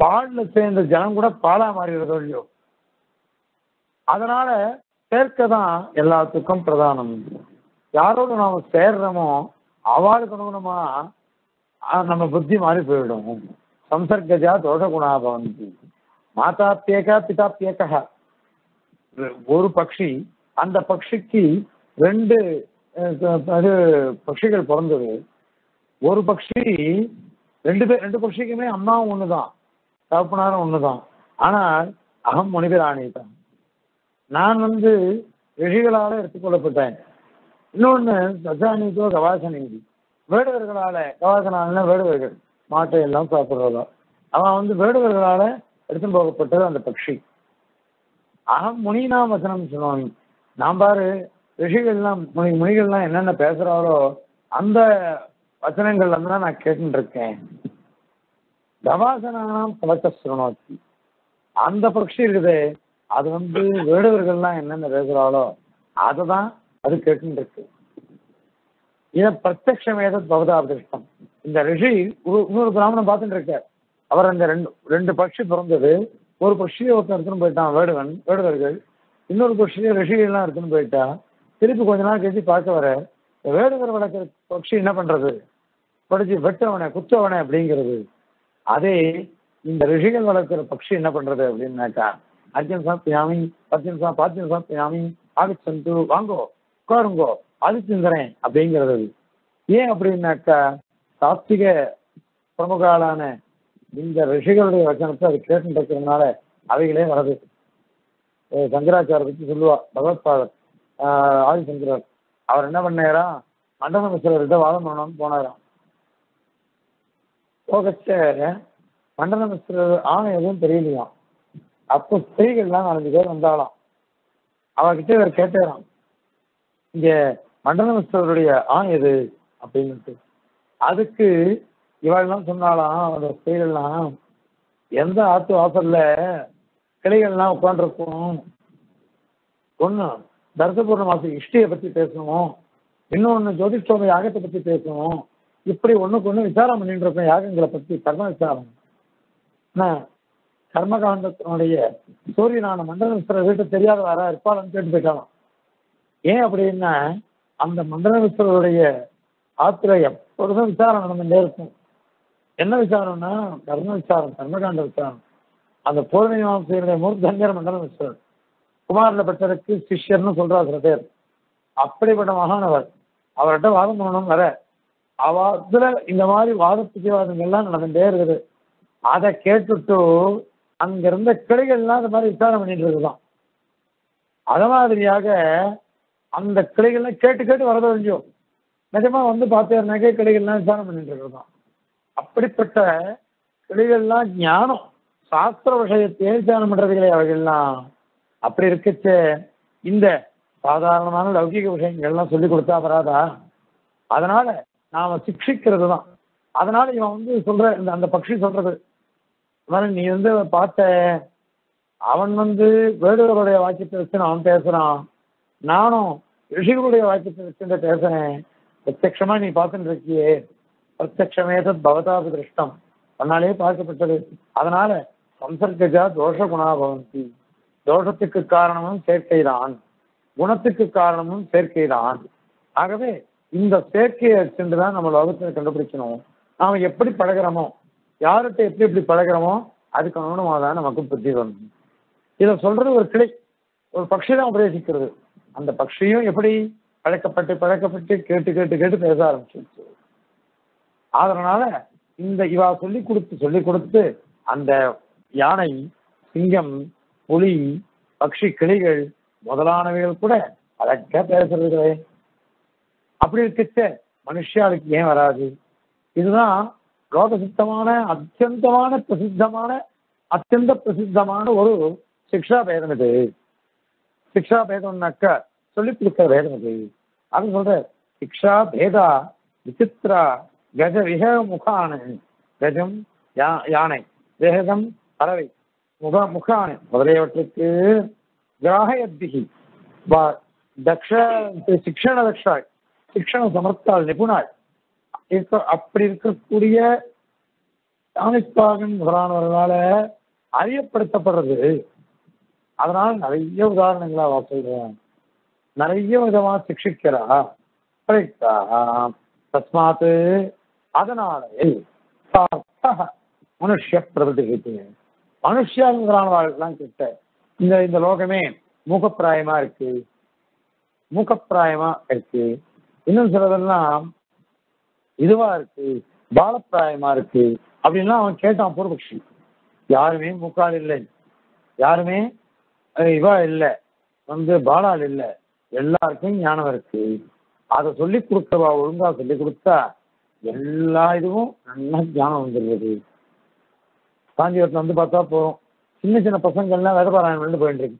பால்ல சேர்ந்த ஜனம் கூட பாலா மாறிடுறதோ இல்லையோ? அதனால சேர்க்கை தான் எல்லாத்துக்கும் பிரதானம். யாரோட நாம சேர்றோமோ அவளுக்கு அனுகுணமா நம்ம புத்தி மாறி போயிடும். சம்சர்கஜா தோஷகுணா பவந்தி மாதாப்பியேகா பிதாப்பியேகா ஒரு பக்ஷி அந்த பக்ஷிக்கு ரெண்டு அது பட்சிகள் பிறந்தது ஒரு பக்ஷி ரெண்டு பேர் ரெண்டு பக்ஷிக்குமே அம்மாவும் ஒண்ணுதான் தகப்பனாரும் ஒண்ணுதான் ஆனால் அகம் முனிவராணி தான் நான் வந்து ரிஷிகளால எடுத்துக்கொள்ளப்பட்டேன் இன்னொன்னு தசானிக்கோ கவாசனிங்கி வேடுவர்களால கவாசனால வேடுவர்கள் மாட்டை எல்லாம் சாப்பிடுறதா? அவன் வந்து வேடுவர்களால எடுத்துன்னு போகப்பட்டது அந்த பட்சி. அகம் முனினா வசனம் சொல்லுவாங்க. நான் பாரு ரிஷிகள்லாம் முனி முனிகள்லாம் என்னென்ன பேசுறாரோ அந்த வசனங்கள்ல தான் நான் கேட்டுட்டு இருக்கேன் கவாசனாம் பழக்க அந்த பட்சி இருக்குது. அது வந்து வேடுவர்கள்லாம் என்னென்ன பேசுறாளோ அதை தான் அது கேட்டுருக்கு இதை இதை பிரத்யக்ஷமேத பவதாபிருஷ்டம் இந்த ரிஷி இன்னொரு பிராமணன் பார்த்துட்டு இருக்கார். அவர் அந்த ரெண்டு ரெண்டு பட்சி பிறந்தது. ஒரு பட்சியை ஒருத்தன் எடுத்துன்னு போயிட்டான் வேடுவன் வேடுவர்கள். இன்னொரு பட்சியை ரிஷிகள்லாம் எடுத்துன்னு போயிட்டா திருப்பி கொஞ்ச நாள் கழிச்சு பார்க்க வர வேடுவர் வளர்க்குற பட்சி என்ன பண்றது? படிச்சு வெட்டவனே குத்தவனே அப்படிங்கிறது. அதே இந்த ரிஷிகள் வளர்க்குற பட்சி என்ன பண்றது அப்படின்னாக்கா அர்ஜுன் சாப்பியாமி அர்ஜுன் சா பாத்தியம் சாப்பியாமி ஆகிச்சந்து வாங்கோ உட்காருங்கோ ஆதித்யந்திரன் அப்படிங்கிறது. ஏன் அப்படின்னாக்கா சாத்விக பிரமுகாலான இந்த ரிஷிகளுடைய வச்சனத்தை அது கேட்டு இருக்கிறதுனால அவைகளே வரது அஹ் சங்கராச்சார பத்தி சொல்லுவா பகவத்பாதர் ஆதிசங்கரர். அவர் என்ன பண்ணாரா மண்டல மிஸ்ரர்கிட்ட வாதம் பண்ணணும்னு போனாராம். போகச்ச மண்டல மிஸ்ரர் ஆணை எதுவும் தெரியலையாம். அப்போ ஸ்திரீகள்லாம் நாலஞ்சு பேர் வந்தாலாம் அவர்கிட்ட இவர் கேட்டாராம் இங்க மண்டல மிஸ்ரருடைய ஆண் எது? அப்படின்னுட்டு அதுக்கு இவாள்லாம் சொன்னாலாம் அந்த செயலெல்லாம் எந்த ஆத்து வாசல்ல கிளைகள்லாம் உட்காந்துருக்கும் ஒன்று தர்சபூர்ண மாசம் இஷ்டியை பற்றி பேசணும். இன்னொன்று ஜோதிஷோம யாகத்தை பற்றி பேசணும். இப்படி ஒன்றுக்கு ஒன்று விசாரம் பண்ணிட்டு இருக்கோம் யாகங்களை பற்றி கர்ம விசாரம். என்ன? கர்மகாண்டத்தினுடைய சூரியனான மண்டல வீட்டு தெரியாத வரா இருப்பாளன்னு கேட்டு போயிட்டாலும் ஏன் அப்படின்னா அந்த மண்டல ஆத்திரயம் எப்பொழுதும் விசாரணை நடந்துட்டே இருக்கும். என்ன விசாரணைன்னா கர்ம விசாரம் கர்மகாண்ட விசாரம் அந்த பூர்ணிமாசையுடைய மூர்த்தஞ்சர மண்டலம் விசாரம் குமாரில் பட்டருக்கு சிஷ்யர்னு சொல்றா சில பேர். அப்படிப்பட்ட மகானவர். அவர்கிட்ட வாதம் பண்ணணும் வர அவத்துல இந்த மாதிரி வாத வாதங்கள்லாம் நடந்துட்டே இருக்குது. அதை கேட்டுட்டு அங்க இருந்த கிளைகள்லாம் அந்த மாதிரி விசாரம் பண்ணிட்டு இருக்குதான். அத மாதிரியாக அந்த கிளைகள்லாம் கேட்டு கேட்டு வரத தெரிஞ்சோம் நிஜமா வந்து பார்த்தேன்னாக்கே கிளைகள்லாம் விசாரணை பண்ணிட்டு இருக்கோம் அப்படிப்பட்ட கிளைகள்லாம் ஞானம் சாஸ்திர விஷயத்தை விசாரம் பண்றதுகளே அவர்கள்லாம். அப்படி இருக்கச்ச இந்த சாதாரணமான லௌகிக விஷயங்கள்லாம் சொல்லி கொடுத்தா வராதா? அதனால நாம சிக்ஷிக்கிறது தான் அதனால இவன் வந்து சொல்ற இந்த அந்த பக்ஷி சொல்றது. நீ வந்து பார்த்த அவன் வந்து வேடுவருடைய வாக்கியத்தை வச்சு அவன் பேசுறான். நானும் ரிஷிகளுடைய வாக்கியத்தை வச்சு பேசுறேன். பிரத்யக்ஷமா நீ பார்த்துட்டு இருக்கியே பிரத்யக்ஷமே தத் பவதாபி திருஷ்டம் அதனாலே பார்க்கப்பட்டது அதனால சம்சர்கஜா தோஷ குணா பவந்தி தோஷத்துக்கு காரணமும் சேர்க்கைதான். குணத்துக்கு காரணமும் சேர்க்கைதான். ஆகவே இந்த சேர்க்கையை சென்று தான் நம்ம லோகத்தில் கண்டுபிடிக்கணும் நாம எப்படி பழகிறோமோ யார்கிட்ட எப்படி எப்படி பழகிறோமோ அதுக்கு அனுகுணமாக தான் நமக்கு புத்தி வரணும் இதை சொல்றது ஒரு கிளை ஒரு பக்ஷி தான் உபதேசிக்கிறது. அந்த பட்சியும் எப்படி? பழக்கப்பட்டு பழக்கப்பட்டு கேட்டு கேட்டு கேட்டு பேச ஆரம்பிச்சிருச்சு. அதனால இந்த இவா சொல்லி கொடுத்து சொல்லி கொடுத்து அந்த யானை சிங்கம் புலி பக்ஷி கிளிகள் முதலானவைகள் கூட அழகா பேசுறது அப்படி இருக்கச்ச மனுஷாளுக்கு ஏன் வராது? இதுதான் லோகசித்தமான அத்தியந்தமான பிரசித்தமான அத்தியந்த பிரசித்தமான ஒரு சிக்ஷா பேதம் இது. சிக்ஷா பேதம்னாக்க சொல்லி கொடுக்கிற பேதம் இது அது சொல்ற சிக்ஷா பேதா விசித்ரா கஜ விஹ முகான. கஜம் யா- யானை. வேகம் பறவை. முக முகான. முதலியவற்றுக்கு கிராகயத்திகி. வா தக்ஷ சிக்ஷண தக்ஷாய். சிக்ஷண சமர்த்தாள் நிபுணாள் இருக்க அப்படி இருக்கக்கூடிய தானிப்பாகன் முதலானவர்களால அறியப்படுத்தப்படுறது. அதனால நிறைய உதாரணங்களா அவ சொல்றேன். நிறைய விதமா சிக்ஷிக்கிறார். தஸ்மாத் அதனாலே சார்த்தः மனுஷ்ய பிரபதிகிட்டு மனுஷங்கிறானவாழ்லாம் கிட்ட இந்த இந்த லோகமே மூகப்பிராயமா இருக்கு. மூகப்பிராயமா இருக்கு. இன்னும் சிலதெல்லாம் இதுவா இருக்கு. பாலப்பிராயமா இருக்கு. அப்படின்லாம் அவன் கேட்டான் பூர்வபக்ஷி. யாருமே முக்கால் இல்லை. யாருமே இவா இல்லை. வந்து பாலால் இல்லை. எல்லாருக்கும் ஞானம் இருக்கு. அதை சொல்லி கொடுக்கவா ஒழுங்கா சொல்லி கொடுத்தா எல்லா இதுவும் நல்லா ஞானம் வந்துடுறது காஞ்சிபுரத்துல வந்து பார்த்தா போதும் சின்ன சின்ன பசங்கள்லாம் வேதபாராயணம் வந்து போயிட்டு இருக்கு.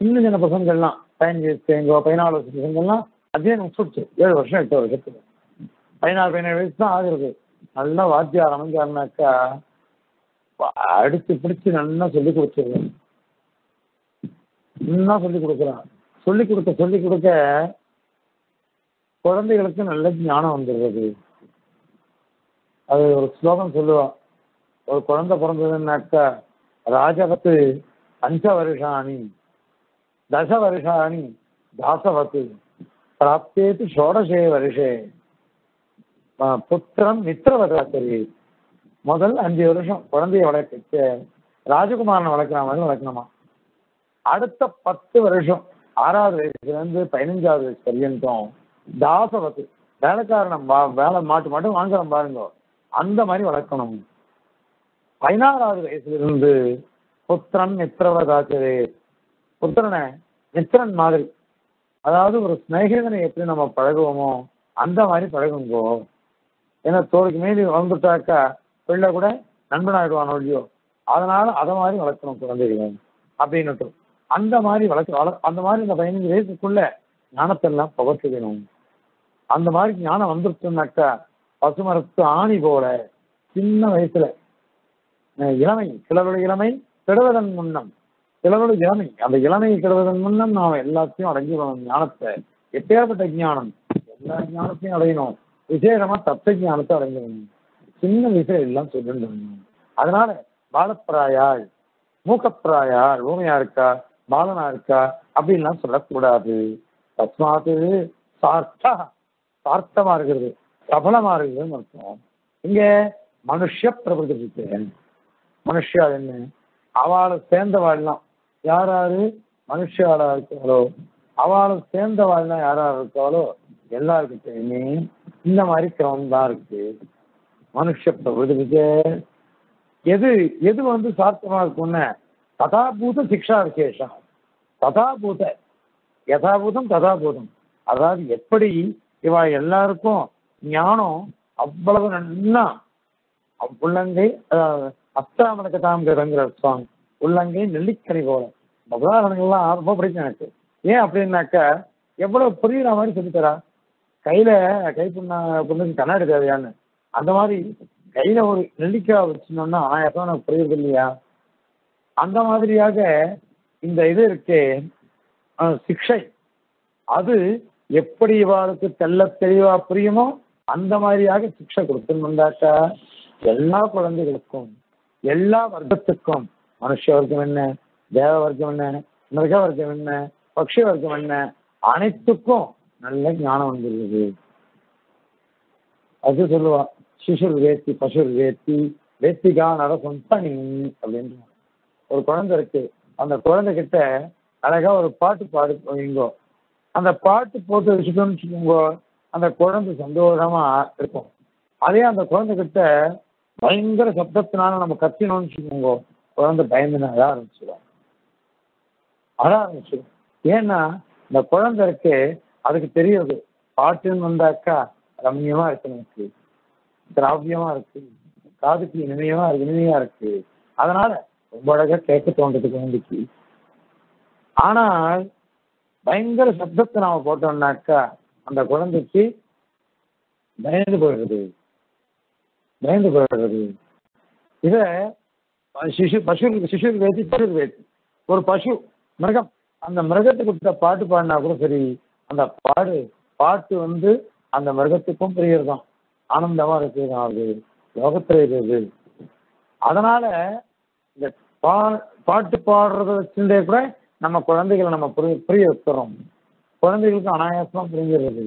சின்ன சின்ன பசங்கள்லாம் பதினஞ்சு எங்க பதினாலு வருஷம் பசங்கள்லாம் அதே முடிச்சுடுச்சு ஏழு வருஷம் எட்டு வருஷத்துக்கு பதினாறு பதினேழு வயசு தான் ஆகுறது. நல்லா வாத்தியார் அமைஞ்சாருனாக்கா அடிச்சு பிடிச்சு நல்லா சொல்லி கொடுத்துருவேன் நல்லா சொல்லிக் கொடுக்குறான் சொல்லிக் கொடுக்க சொல்லிக் கொடுக்க குழந்தைகளுக்கு நல்ல ஞானம் வந்துடுறது. அது ஒரு ஸ்லோகம் சொல்லுவான் ஒரு குழந்தை பிறந்ததுன்னாக்கா ராஜவத்து அஞ்ச வருஷாணி தச வருஷாணி தாசவத்து பிராப்தேத்து ஷோடசே வருஷே. ஆஹ் புத்திரம் மித்திரவதாச்சரி முதல் அஞ்சு வருஷம் குழந்தைய வளர்க்க ராஜகுமாரனை வளர்க்குற மாதிரி வளர்க்கணுமா? அடுத்த பத்து வருஷம் ஆறாவது வயசுல இருந்து பதினஞ்சாவது வயசு பர்யந்தம் தாசவத்து. வேலைக்காரன் வா- வேலை மாட்டு மாட்டு வாங்குறோம் பாருங்க. அந்த மாதிரி வளர்க்கணும். பதினாறாவது வயசுல இருந்து புத்திரன் மித்திரவதாச்சரே. புத்திரனை மித்திரன் மாதிரி. அதாவது ஒரு சிநேகிதனை எப்படி நம்ம பழகுவோமோ அந்த மாதிரி பழகுங்கோ. ஏன்னா தோளுக்கு மீறி வளர்ந்துட்டாக்கா பிள்ளை கூட நண்பனாயிடுவானோ இல்லையோ. அதனால அதை மாதிரி வளர்க்கணும் குழந்தைகளை. அப்படின்னுட்டு. அந்த மாதிரி வளர்க்க அந்த மாதிரி இந்த பதினஞ்சு வயசுக்குள்ள ஞானத்தெல்லாம் வேணும் அந்த மாதிரி ஞானம் வந்துருச்சுனாக்கா பசுமரத்து ஆணி போல சின்ன வயசுல இளமை கிழவருடைய இளமை கெடுவதன் முன்னம் கிழவருடைய இளமை அந்த இளமையை கெடுவதன் முன்னம் நாம் எல்லாத்தையும் அடைஞ்சிடணும் ஞானத்தை எப்பேற்பட்ட ஞானம்? எல்லா ஞானத்தையும் அடையணும். விசேஷமா தத்துவ ஞானத்தை அடைஞ்சிடணும். சின்ன விஷயம் எல்லாம் சொல்லிட்டு அதனால பாலப்பிராயாள் மூக்கப்பிராயாள் ஊமையா இருக்கா? பாலனா இருக்கா அப்படின்லாம் சொல்லக்கூடாது. தஸ்மாது சார்த்தா சார்த்தமா இருக்கிறது சபலமா இருக்கிறதுன்னு அர்த்தம். இங்க மனுஷ பிரபுதிக்கு மனுஷா என்ன? அவளை சேர்ந்தவாள்லாம் யார் யாரு மனுஷாளா இருக்காளோ? அவளை சேர்ந்தவாள்லாம் யார் யார் இருக்காளோ? எல்லாருக்கிட்டையுமே இந்த மாதிரி கிரமம் தான் இருக்கு. மனுஷ பிரபுதிக்கு எது எது வந்து சார்த்தமா இருக்கும்னு ததாபூத சிக்ஷா விசேஷம். ததாபூத. யதாபூதம் ததாபூதம். அதாவது எப்படி இவா எல்லாருக்கும் ஞானம் அவ்வளவு நல்லா அவ் உள்ளங்கை அதாவது அஸ்தாமன கதாங்கிற சாங் உள்ளங்கை நெல்லிக்கனி போல. உதாரணங்கள்லாம் ரொம்ப பிடிக்கும் எனக்கு. ஏன் அப்படின்னாக்கா எவ்வளவு புரியுற மாதிரி சொல்லித்தரா? கையில கை புண்ணா பொண்ணுக்கு கண்ணாடி தேவையான்னு. அந்த மாதிரி கையில ஒரு நெல்லிக்காய் வச்சுனோம்னா எப்போ எனக்கு புரியுறது இல்லையா அந்த மாதிரியாக இந்த இது இருக்கே. சிக்ஷை. அது எப்படி இவாளுக்கு தெள்ள தெளிவா புரியுமோ அந்த மாதிரியாக சிக்ஷை கொடுத்துருந்தாக்கா எல்லா குழந்தைகளுக்கும் எல்லா வர்க்கத்துக்கும் மனுஷ வர்க்கம் என்ன தேவ வர்க்கம் என்ன மிருக வர்க்கம் என்ன பக்ஷி வர்க்கம் என்ன அனைத்துக்கும் நல்ல ஞானம் வந்துருக்குது அது சொல்லுவா சிசுர் வேத்தி பசுர் வேத்தி வேத்திகா நரசம் தனி அப்படின்ற ஒரு குழந்தை இருக்கு அந்த குழந்தைகிட்ட அழகாக அழகா ஒரு பாட்டு பாடு வைங்கோ அந்த பாட்டு போட்டு வச்சுட்டோம்னு வச்சுக்கோங்க அந்த குழந்தை சந்தோஷமா இருக்கும். அதே அந்த குழந்தை கிட்ட பயங்கர சப்தத்தினால நம்ம கத்தினோம்னு வச்சுக்கோங்க குழந்தை பயந்துன்னு அழ ஆரம்பிச்சிடும். அழ ஆரம்பிச்சிடும். ஏன்னா இந்த குழந்தை இருக்கு அதுக்கு தெரியுது. பாட்டுன்னு வந்தாக்கா ரம்யமா இருக்கு நமக்கு. திராவியமா இருக்கு. காதுக்கு இனிமையமா இருக்கு இனிமையா இருக்கு. அதனால ரொம்ப அழகா கேட்க தோன்றதுக்கு வேண்டிக்கு. ஆனால் பயங்கர சப்தத்தை நாம போட்டோம்னாக்கா அந்த குழந்தைக்கு பயந்து போயிடுறது. பயந்து போயிடுறது. இத சிசு பசு சிசு வேதி பசு வேதி ஒரு பசு மிருகம். அந்த மிருகத்துக்கு கொடுத்த பாட்டு பாடினா கூட சரி அந்த பாடு பாட்டு வந்து அந்த மிருகத்துக்கும் புரியறதுதான் ஆனந்தமா இருக்குது அது. லோகத்துல இருக்குது அதனால இந்த பா பாட்டு பாடுறத வச்சுட்டே கூட நம்ம குழந்தைகளை நம்ம புரிய புரிய வைக்கிறோம் குழந்தைகளுக்கு அனாயாசமா புரிஞ்சிடுறது.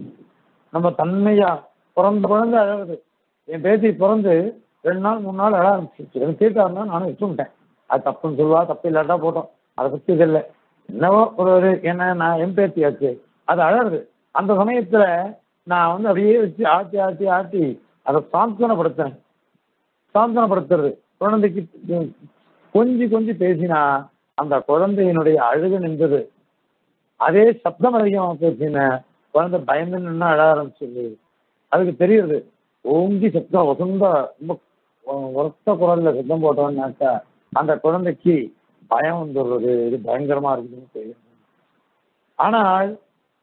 நம்ம தன்மையா பிறந்த குழந்தை அழகுது. என் பேத்தி பிறந்து ரெண்டு நாள் மூணு நாள் அழ ஆரம்பிச்சிச்சு எனக்கு தீர்த்தா இருந்தா நானும் வச்சுட்டேன் அது தப்புன்னு சொல்லுவா தப்பு இல்லாட்டா போட்டோம். அதை பற்றி இது இல்லை. என்னவோ ஒரு ஒரு என்ன நான் என் பேத்தியாச்சு. அது அழகுது. அந்த சமயத்துல நான் வந்து அப்படியே வச்சு ஆட்டி ஆட்டி ஆட்டி அதை சாந்தனப்படுத்துறேன். சாந்தனப்படுத்துறது. குழந்தைக்கு கொஞ்சி கொஞ்சி பேசினா அந்த குழந்தையினுடைய அழுகு நின்றது. அதே சப்தம் அதிகமாக பேசின குழந்தை பயந்து நின்று அழ ஆரம்பிச்சிருது அதுக்கு தெரியுது ஓங்கி சத்தம் வசந்த ரொம்ப உரத்த குரல்ல சத்தம் போட்டோம்னாக்கா அந்த குழந்தைக்கு பயம் வந்துடுறது இது பயங்கரமா இருக்குதுன்னு தெரியும் ஆனால்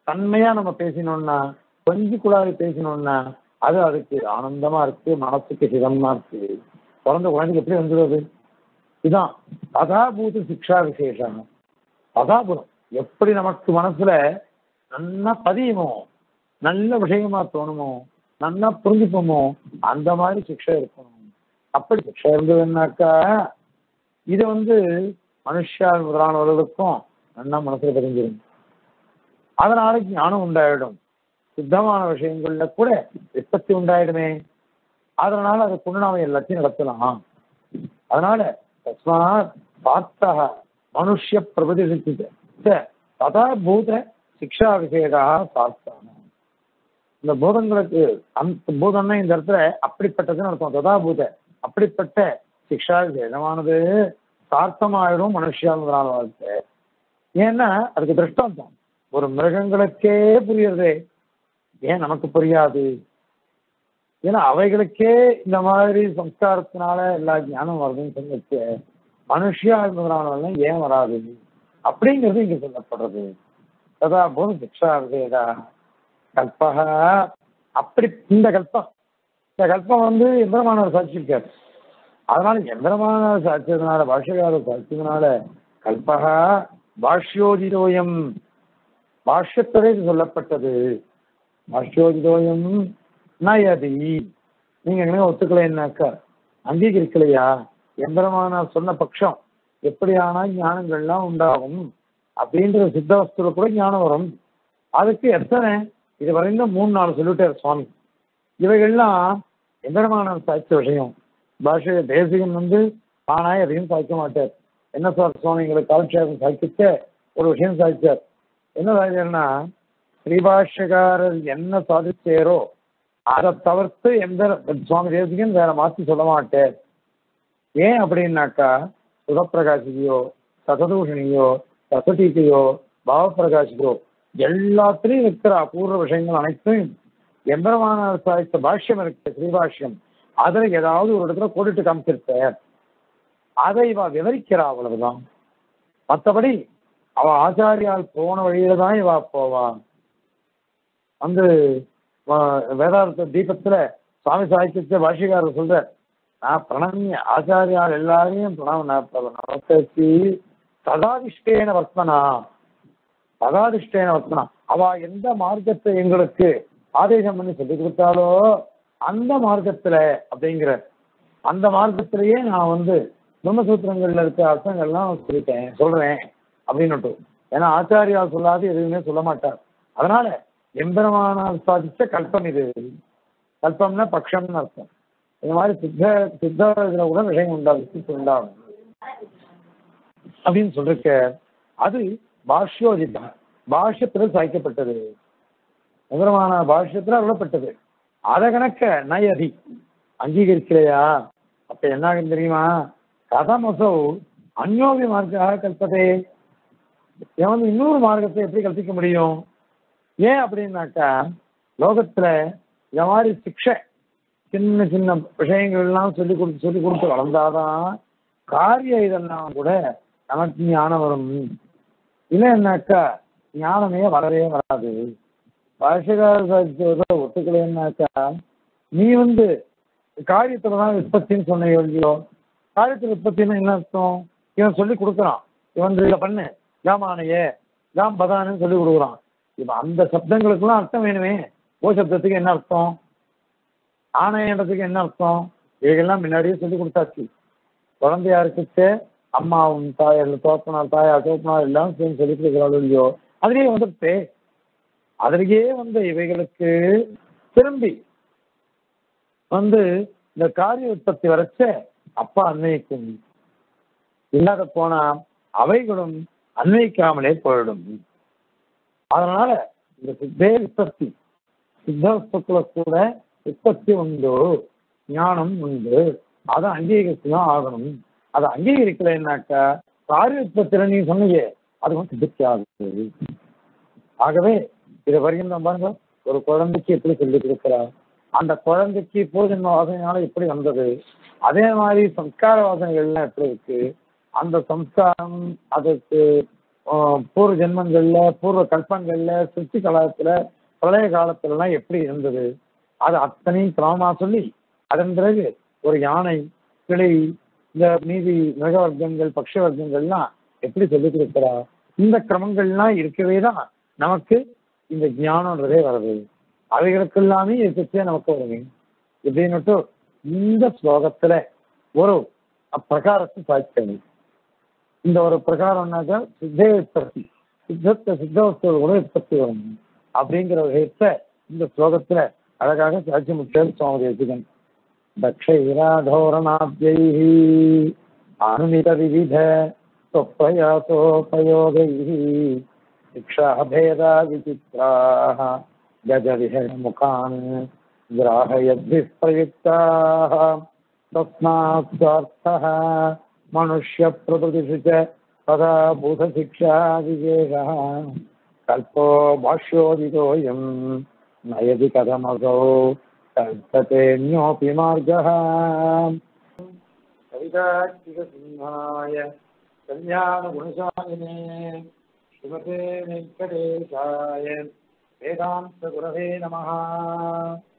தன்மையா நம்ம பேசினோம்னா கொஞ்சி குழாவி பேசினோம்னா அது அதுக்கு ஆனந்தமா இருக்கு மனசுக்கு சிதமா இருக்கு. குழந்தை குழந்தைக்கு எப்படி வந்துடுறது இதுதான் கதாபூத சிக்ஷா விசேஷம் கதாபுரம் எப்படி நமக்கு மனசுல நல்லா பதியுமோ நல்ல விஷயமா தோணுமோ நல்லா புரிஞ்சுப்போமோ அந்த மாதிரி சிக்ஷை இருக்கணும். அப்படி சிக்ஷை இருந்ததுன்னாக்கா இது வந்து மனுஷா முதலானவர்களுக்கும் நல்லா மனசுல தெரிஞ்சிடும் அதனால ஞானம் உண்டாயிடும். சித்தமான விஷயங்கள்ல கூட விற்பத்தி உண்டாயிடுமே. அதனால அதை கொண்டு நாம எல்லாத்தையும் நடத்தலாம். அதனால தஸ்மாத் பார்த்தா மனுஷ பிரபதித்த ததா பூத சிக்ஷா விஷயகா சாஸ்தான இந்த பூதங்களுக்கு அந்த பூதம்னா இந்த இடத்துல அப்படிப்பட்டதுன்னு அர்த்தம். ததா பூத அப்படிப்பட்ட சிக்ஷா விஷயமானது சார்த்தமாயிடும் மனுஷியா முதலான வாழ்க்கை ஏன்னா அதுக்கு திருஷ்டம் தான் ஒரு மிருகங்களுக்கே புரியுறதே. ஏன் நமக்கு புரியாது? ஏன்னா அவைகளுக்கே இந்த மாதிரி சம்ஸ்காரத்தினால எல்லா ஞானம் வருதுன்னு சொல்லிச்சு மனுஷியா இருந்ததுனால ஏன் வராது? அப்படிங்கிறது இங்க சொல்லப்படுறது. ததா போது சிக்ஷா விவேகா கல்பக அப்படி இந்த கல்பம். இந்த கல்பம் வந்து எந்திரமானவர் சாட்சியிருக்காரு அதனால எந்திரமானவர் சாட்சியதுனால பாஷ்யகாரர் சாட்சியதுனால கல்பக பாஷ்யோதிதோயம். பாஷ்யத்தோட சொல்லப்பட்டது. பாஷ்யோதிதோயம் நயதி நீங்க என்ன ஒத்துக்கலைன்னாக்கா அங்கீகரிக்கலையா? எந்திரமானார் சொன்ன பட்சம் எப்படியானா ஞானங்கள்லாம் உண்டாகும். அப்படின்ற சித்தவஸ்துல கூட ஞானம் வரும். அதுக்கு எத்தனை? இது வரைந்த மூணு நாள் சொல்லிட்டார் சுவாமி. இவைகள்லாம் எந்திரமானார் சாய்ச்ச விஷயம். பாஷைய தேசியம் வந்து ஆனாய் எதையும் சாய்க்க மாட்டார். என்ன சார் சுவாமிங்களுக்கு காலட்சேபம் சாய்க்கிட்ட ஒரு விஷயம் சாதிச்சார். என்ன சாதிச்சார்னா ஸ்ரீபாஷ்யக்காரர் என்ன சாதிச்சேரோ அதை தவிர்த்து எந்த சுவாமி தேசிகன் வேற மாற்றி சொல்ல மாட்டேன். ஏன் அப்படின்னாக்கா சுகப்பிரகாசிகையோ சததூஷணியோ சசதீக்கையோ பாவப்பிரகாசிகோ எல்லாத்திலையும் இருக்கிற அபூர்வ விஷயங்கள் அனைத்தும் எம்பரமான சாதித்த பாஷ்யம் இருக்கு ஸ்ரீபாஷ்யம். அதுல ஏதாவது ஒரு இடத்துல கோடிட்டு காமிச்சிருப்பார் அதை இவ விவரிக்கிறா அவ்வளவுதான். மற்றபடி அவ ஆச்சாரியால் போன வழியில தான் இவா போவா. வந்து வேதாந்த தீபத்துல சுவாமி சாகித்ய பாஷிகாரர் சொல்ற நான் பிரணமி ஆச்சாரியால் எல்லாரையும் நமஸ்கரிச்சு சதாதிஷ்டேன வர்த்தனா சதாதிஷ்டேன வர்த்தனா அவ எந்த மார்க்கத்தை எங்களுக்கு ஆதேசம் பண்ணி சொல்லி கொடுத்தாலோ அந்த மார்க்கத்துல அப்படிங்கிற அந்த மார்க்கத்திலேயே நான் வந்து பிரம்மசூத்திரங்கள்ல இருக்க அர்த்தங்கள்லாம் சொல்லிட்டேன் சொல்றேன் அப்படின்னுட்டு. ஏன்னா ஆச்சாரியால் சொல்லாது எதுவுமே சொல்ல மாட்டார். அதனால எம்பெருமானால் சாதித்த கல்பம் இது. கல்பம்னா பக்ஷம்னு அர்த்தம். இந்த மாதிரி சித்த சித்த இதுல கூட விஷயம் உண்டாகும் உண்டாகும் அப்படின்னு சொல்லிருக்க. அது பாஷ்யோஜிதம். பாஷ்யத்தில் சாய்க்கப்பட்டது. எம்பெருமான பாஷ்யத்தில் அருளப்பட்டது. அதை கணக்க நயதி. அங்கீகரிக்கலையா? அப்ப என்ன ஆகும் தெரியுமா கதமசௌ அந்யோபி மார்க்காக கல்பதே. இவன் வந்து இன்னொரு மார்க்கத்தை எப்படி கல்பிக்க முடியும்? ஏன் அப்படின்னாக்கா லோகத்துல இந்த மாதிரி சிக்ஷை சின்ன சின்ன விஷயங்கள்லாம் சொல்லி கொடுத்து சொல்லி கொடுத்து வளர்ந்தாதான் காரிய இதெல்லாம் கூட நமக்கு ஞானம் வரும். இல்லைன்னாக்கா ஞானமே வரவே வராது. பாஷகார ஒத்துக்கலைன்னாக்கா நீ வந்து காரியத்துல தான் உற்பத்தின்னு சொன்ன யோகியோ காரியத்தில் உற்பத்தின்னா என்ன அர்த்தம்? இவன் சொல்லி கொடுக்குறான். இவன் இதை பண்ணு. காமானையே ஏன் பதானு சொல்லி கொடுக்குறான். இப்ப அந்த சப்தங்களுக்குலாம் அர்த்தம் வேணுமே. ஓ சப்தத்துக்கு என்ன அர்த்தம்? ஆணையன்றதுக்கு என்ன அர்த்தம்? இவைகள்லாம் முன்னாடியே சொல்லி கொடுத்தாச்சு. குழந்தையா அம்மாவும் தாயார் தோப்பனார் தாயார் தோப்பனார் எல்லாம் சேர்ந்து சொல்லி கொடுக்கிறாள் இல்லையோ? அதுலேயே வந்துட்டு அதுலேயே வந்து இவைகளுக்கு திரும்பி வந்து இந்த காரிய உற்பத்தி வரைச்ச அப்பா அன்வயிக்கும் இல்லாத போனா அவைகளும் அன்வயிக்காமலே போயிடும். அதனால இந்த சித்தே உற்பத்தி சித்தவஸ்துக்களை கூட உற்பத்தி உண்டு ஞானம் உண்டு. அதை அங்கீகரிச்சுதான் ஆகணும். அதை அங்கீகரிக்கலைன்னாக்கா காரிய உற்பத்தியில நீ சொன்னீங்க அது வந்து சித்திக்காது ஆகவே இதை வரைக்கும் பாருங்க ஒரு குழந்தைக்கு எப்படி சொல்லி கொடுக்கிறா அந்த குழந்தைக்கு பூஜன்ம வாசனையால எப்படி வந்தது? அதே மாதிரி சம்ஸ்கார வாசனைகள்லாம் எப்படி இருக்கு? அந்த சம்ஸ்காரம் அதுக்கு பூர்வ ஜென்மங்களில் பூர்வ கல்பங்களில் சிருஷ்டி காலத்தில் பிரளய காலத்திலலாம் எப்படி இருந்தது? அது அத்தனையும் கிராமமாக சொல்லி அதன் பிறகு ஒரு யானை கிளி இந்த மீதி மிருக வர்க்கங்கள் பக்ஷ வர்க்கங்கள்லாம் எப்படி சொல்லிக் கொடுக்குறா? இந்த கிரமங்கள்லாம் இருக்கவே தான் நமக்கு இந்த ஞானம்ன்றதே வருது. அவைகளுக்கெல்லாமே இருக்கச்சே நமக்கு வருது. இப்படின்னுட்டு இந்த ஸ்லோகத்துல ஒரு பிரகாரத்தை சாய்க்கணும் இந்த ஒரு பிரகாரம்னாக்க சித்தே உற்பத்தி சித்தத்தை சித்தவஸ்தோட கூட உற்பத்தி வரும் அப்படிங்கிற ஒரு விஷயத்தை இந்த ஸ்லோகத்துல அழகாக சாட்சி முக்கியம் சுவாமி தேசிகன் दक्षैराधोरणाब्जैः अनुमितविविध स्वप्रयासोपयोगैः शिक्षाभेदा विचित्राः गजविहमुखान् ग्राहयद्भिः प्रयुक्ताः तस्मात् स्वार्थः मनुष्यप्रभृतिषु च तदा भूतशिक्षा विशेषः कल्पो भाष्योदितोऽयम् नयति कथमसौ। कल्पतेऽन्योऽपि मार्गः। कवितार्किकसिंहाय कल्याणगुणशालिने श्रीमते वेङ्कटेशाय वेदान्तगुरवे नमः।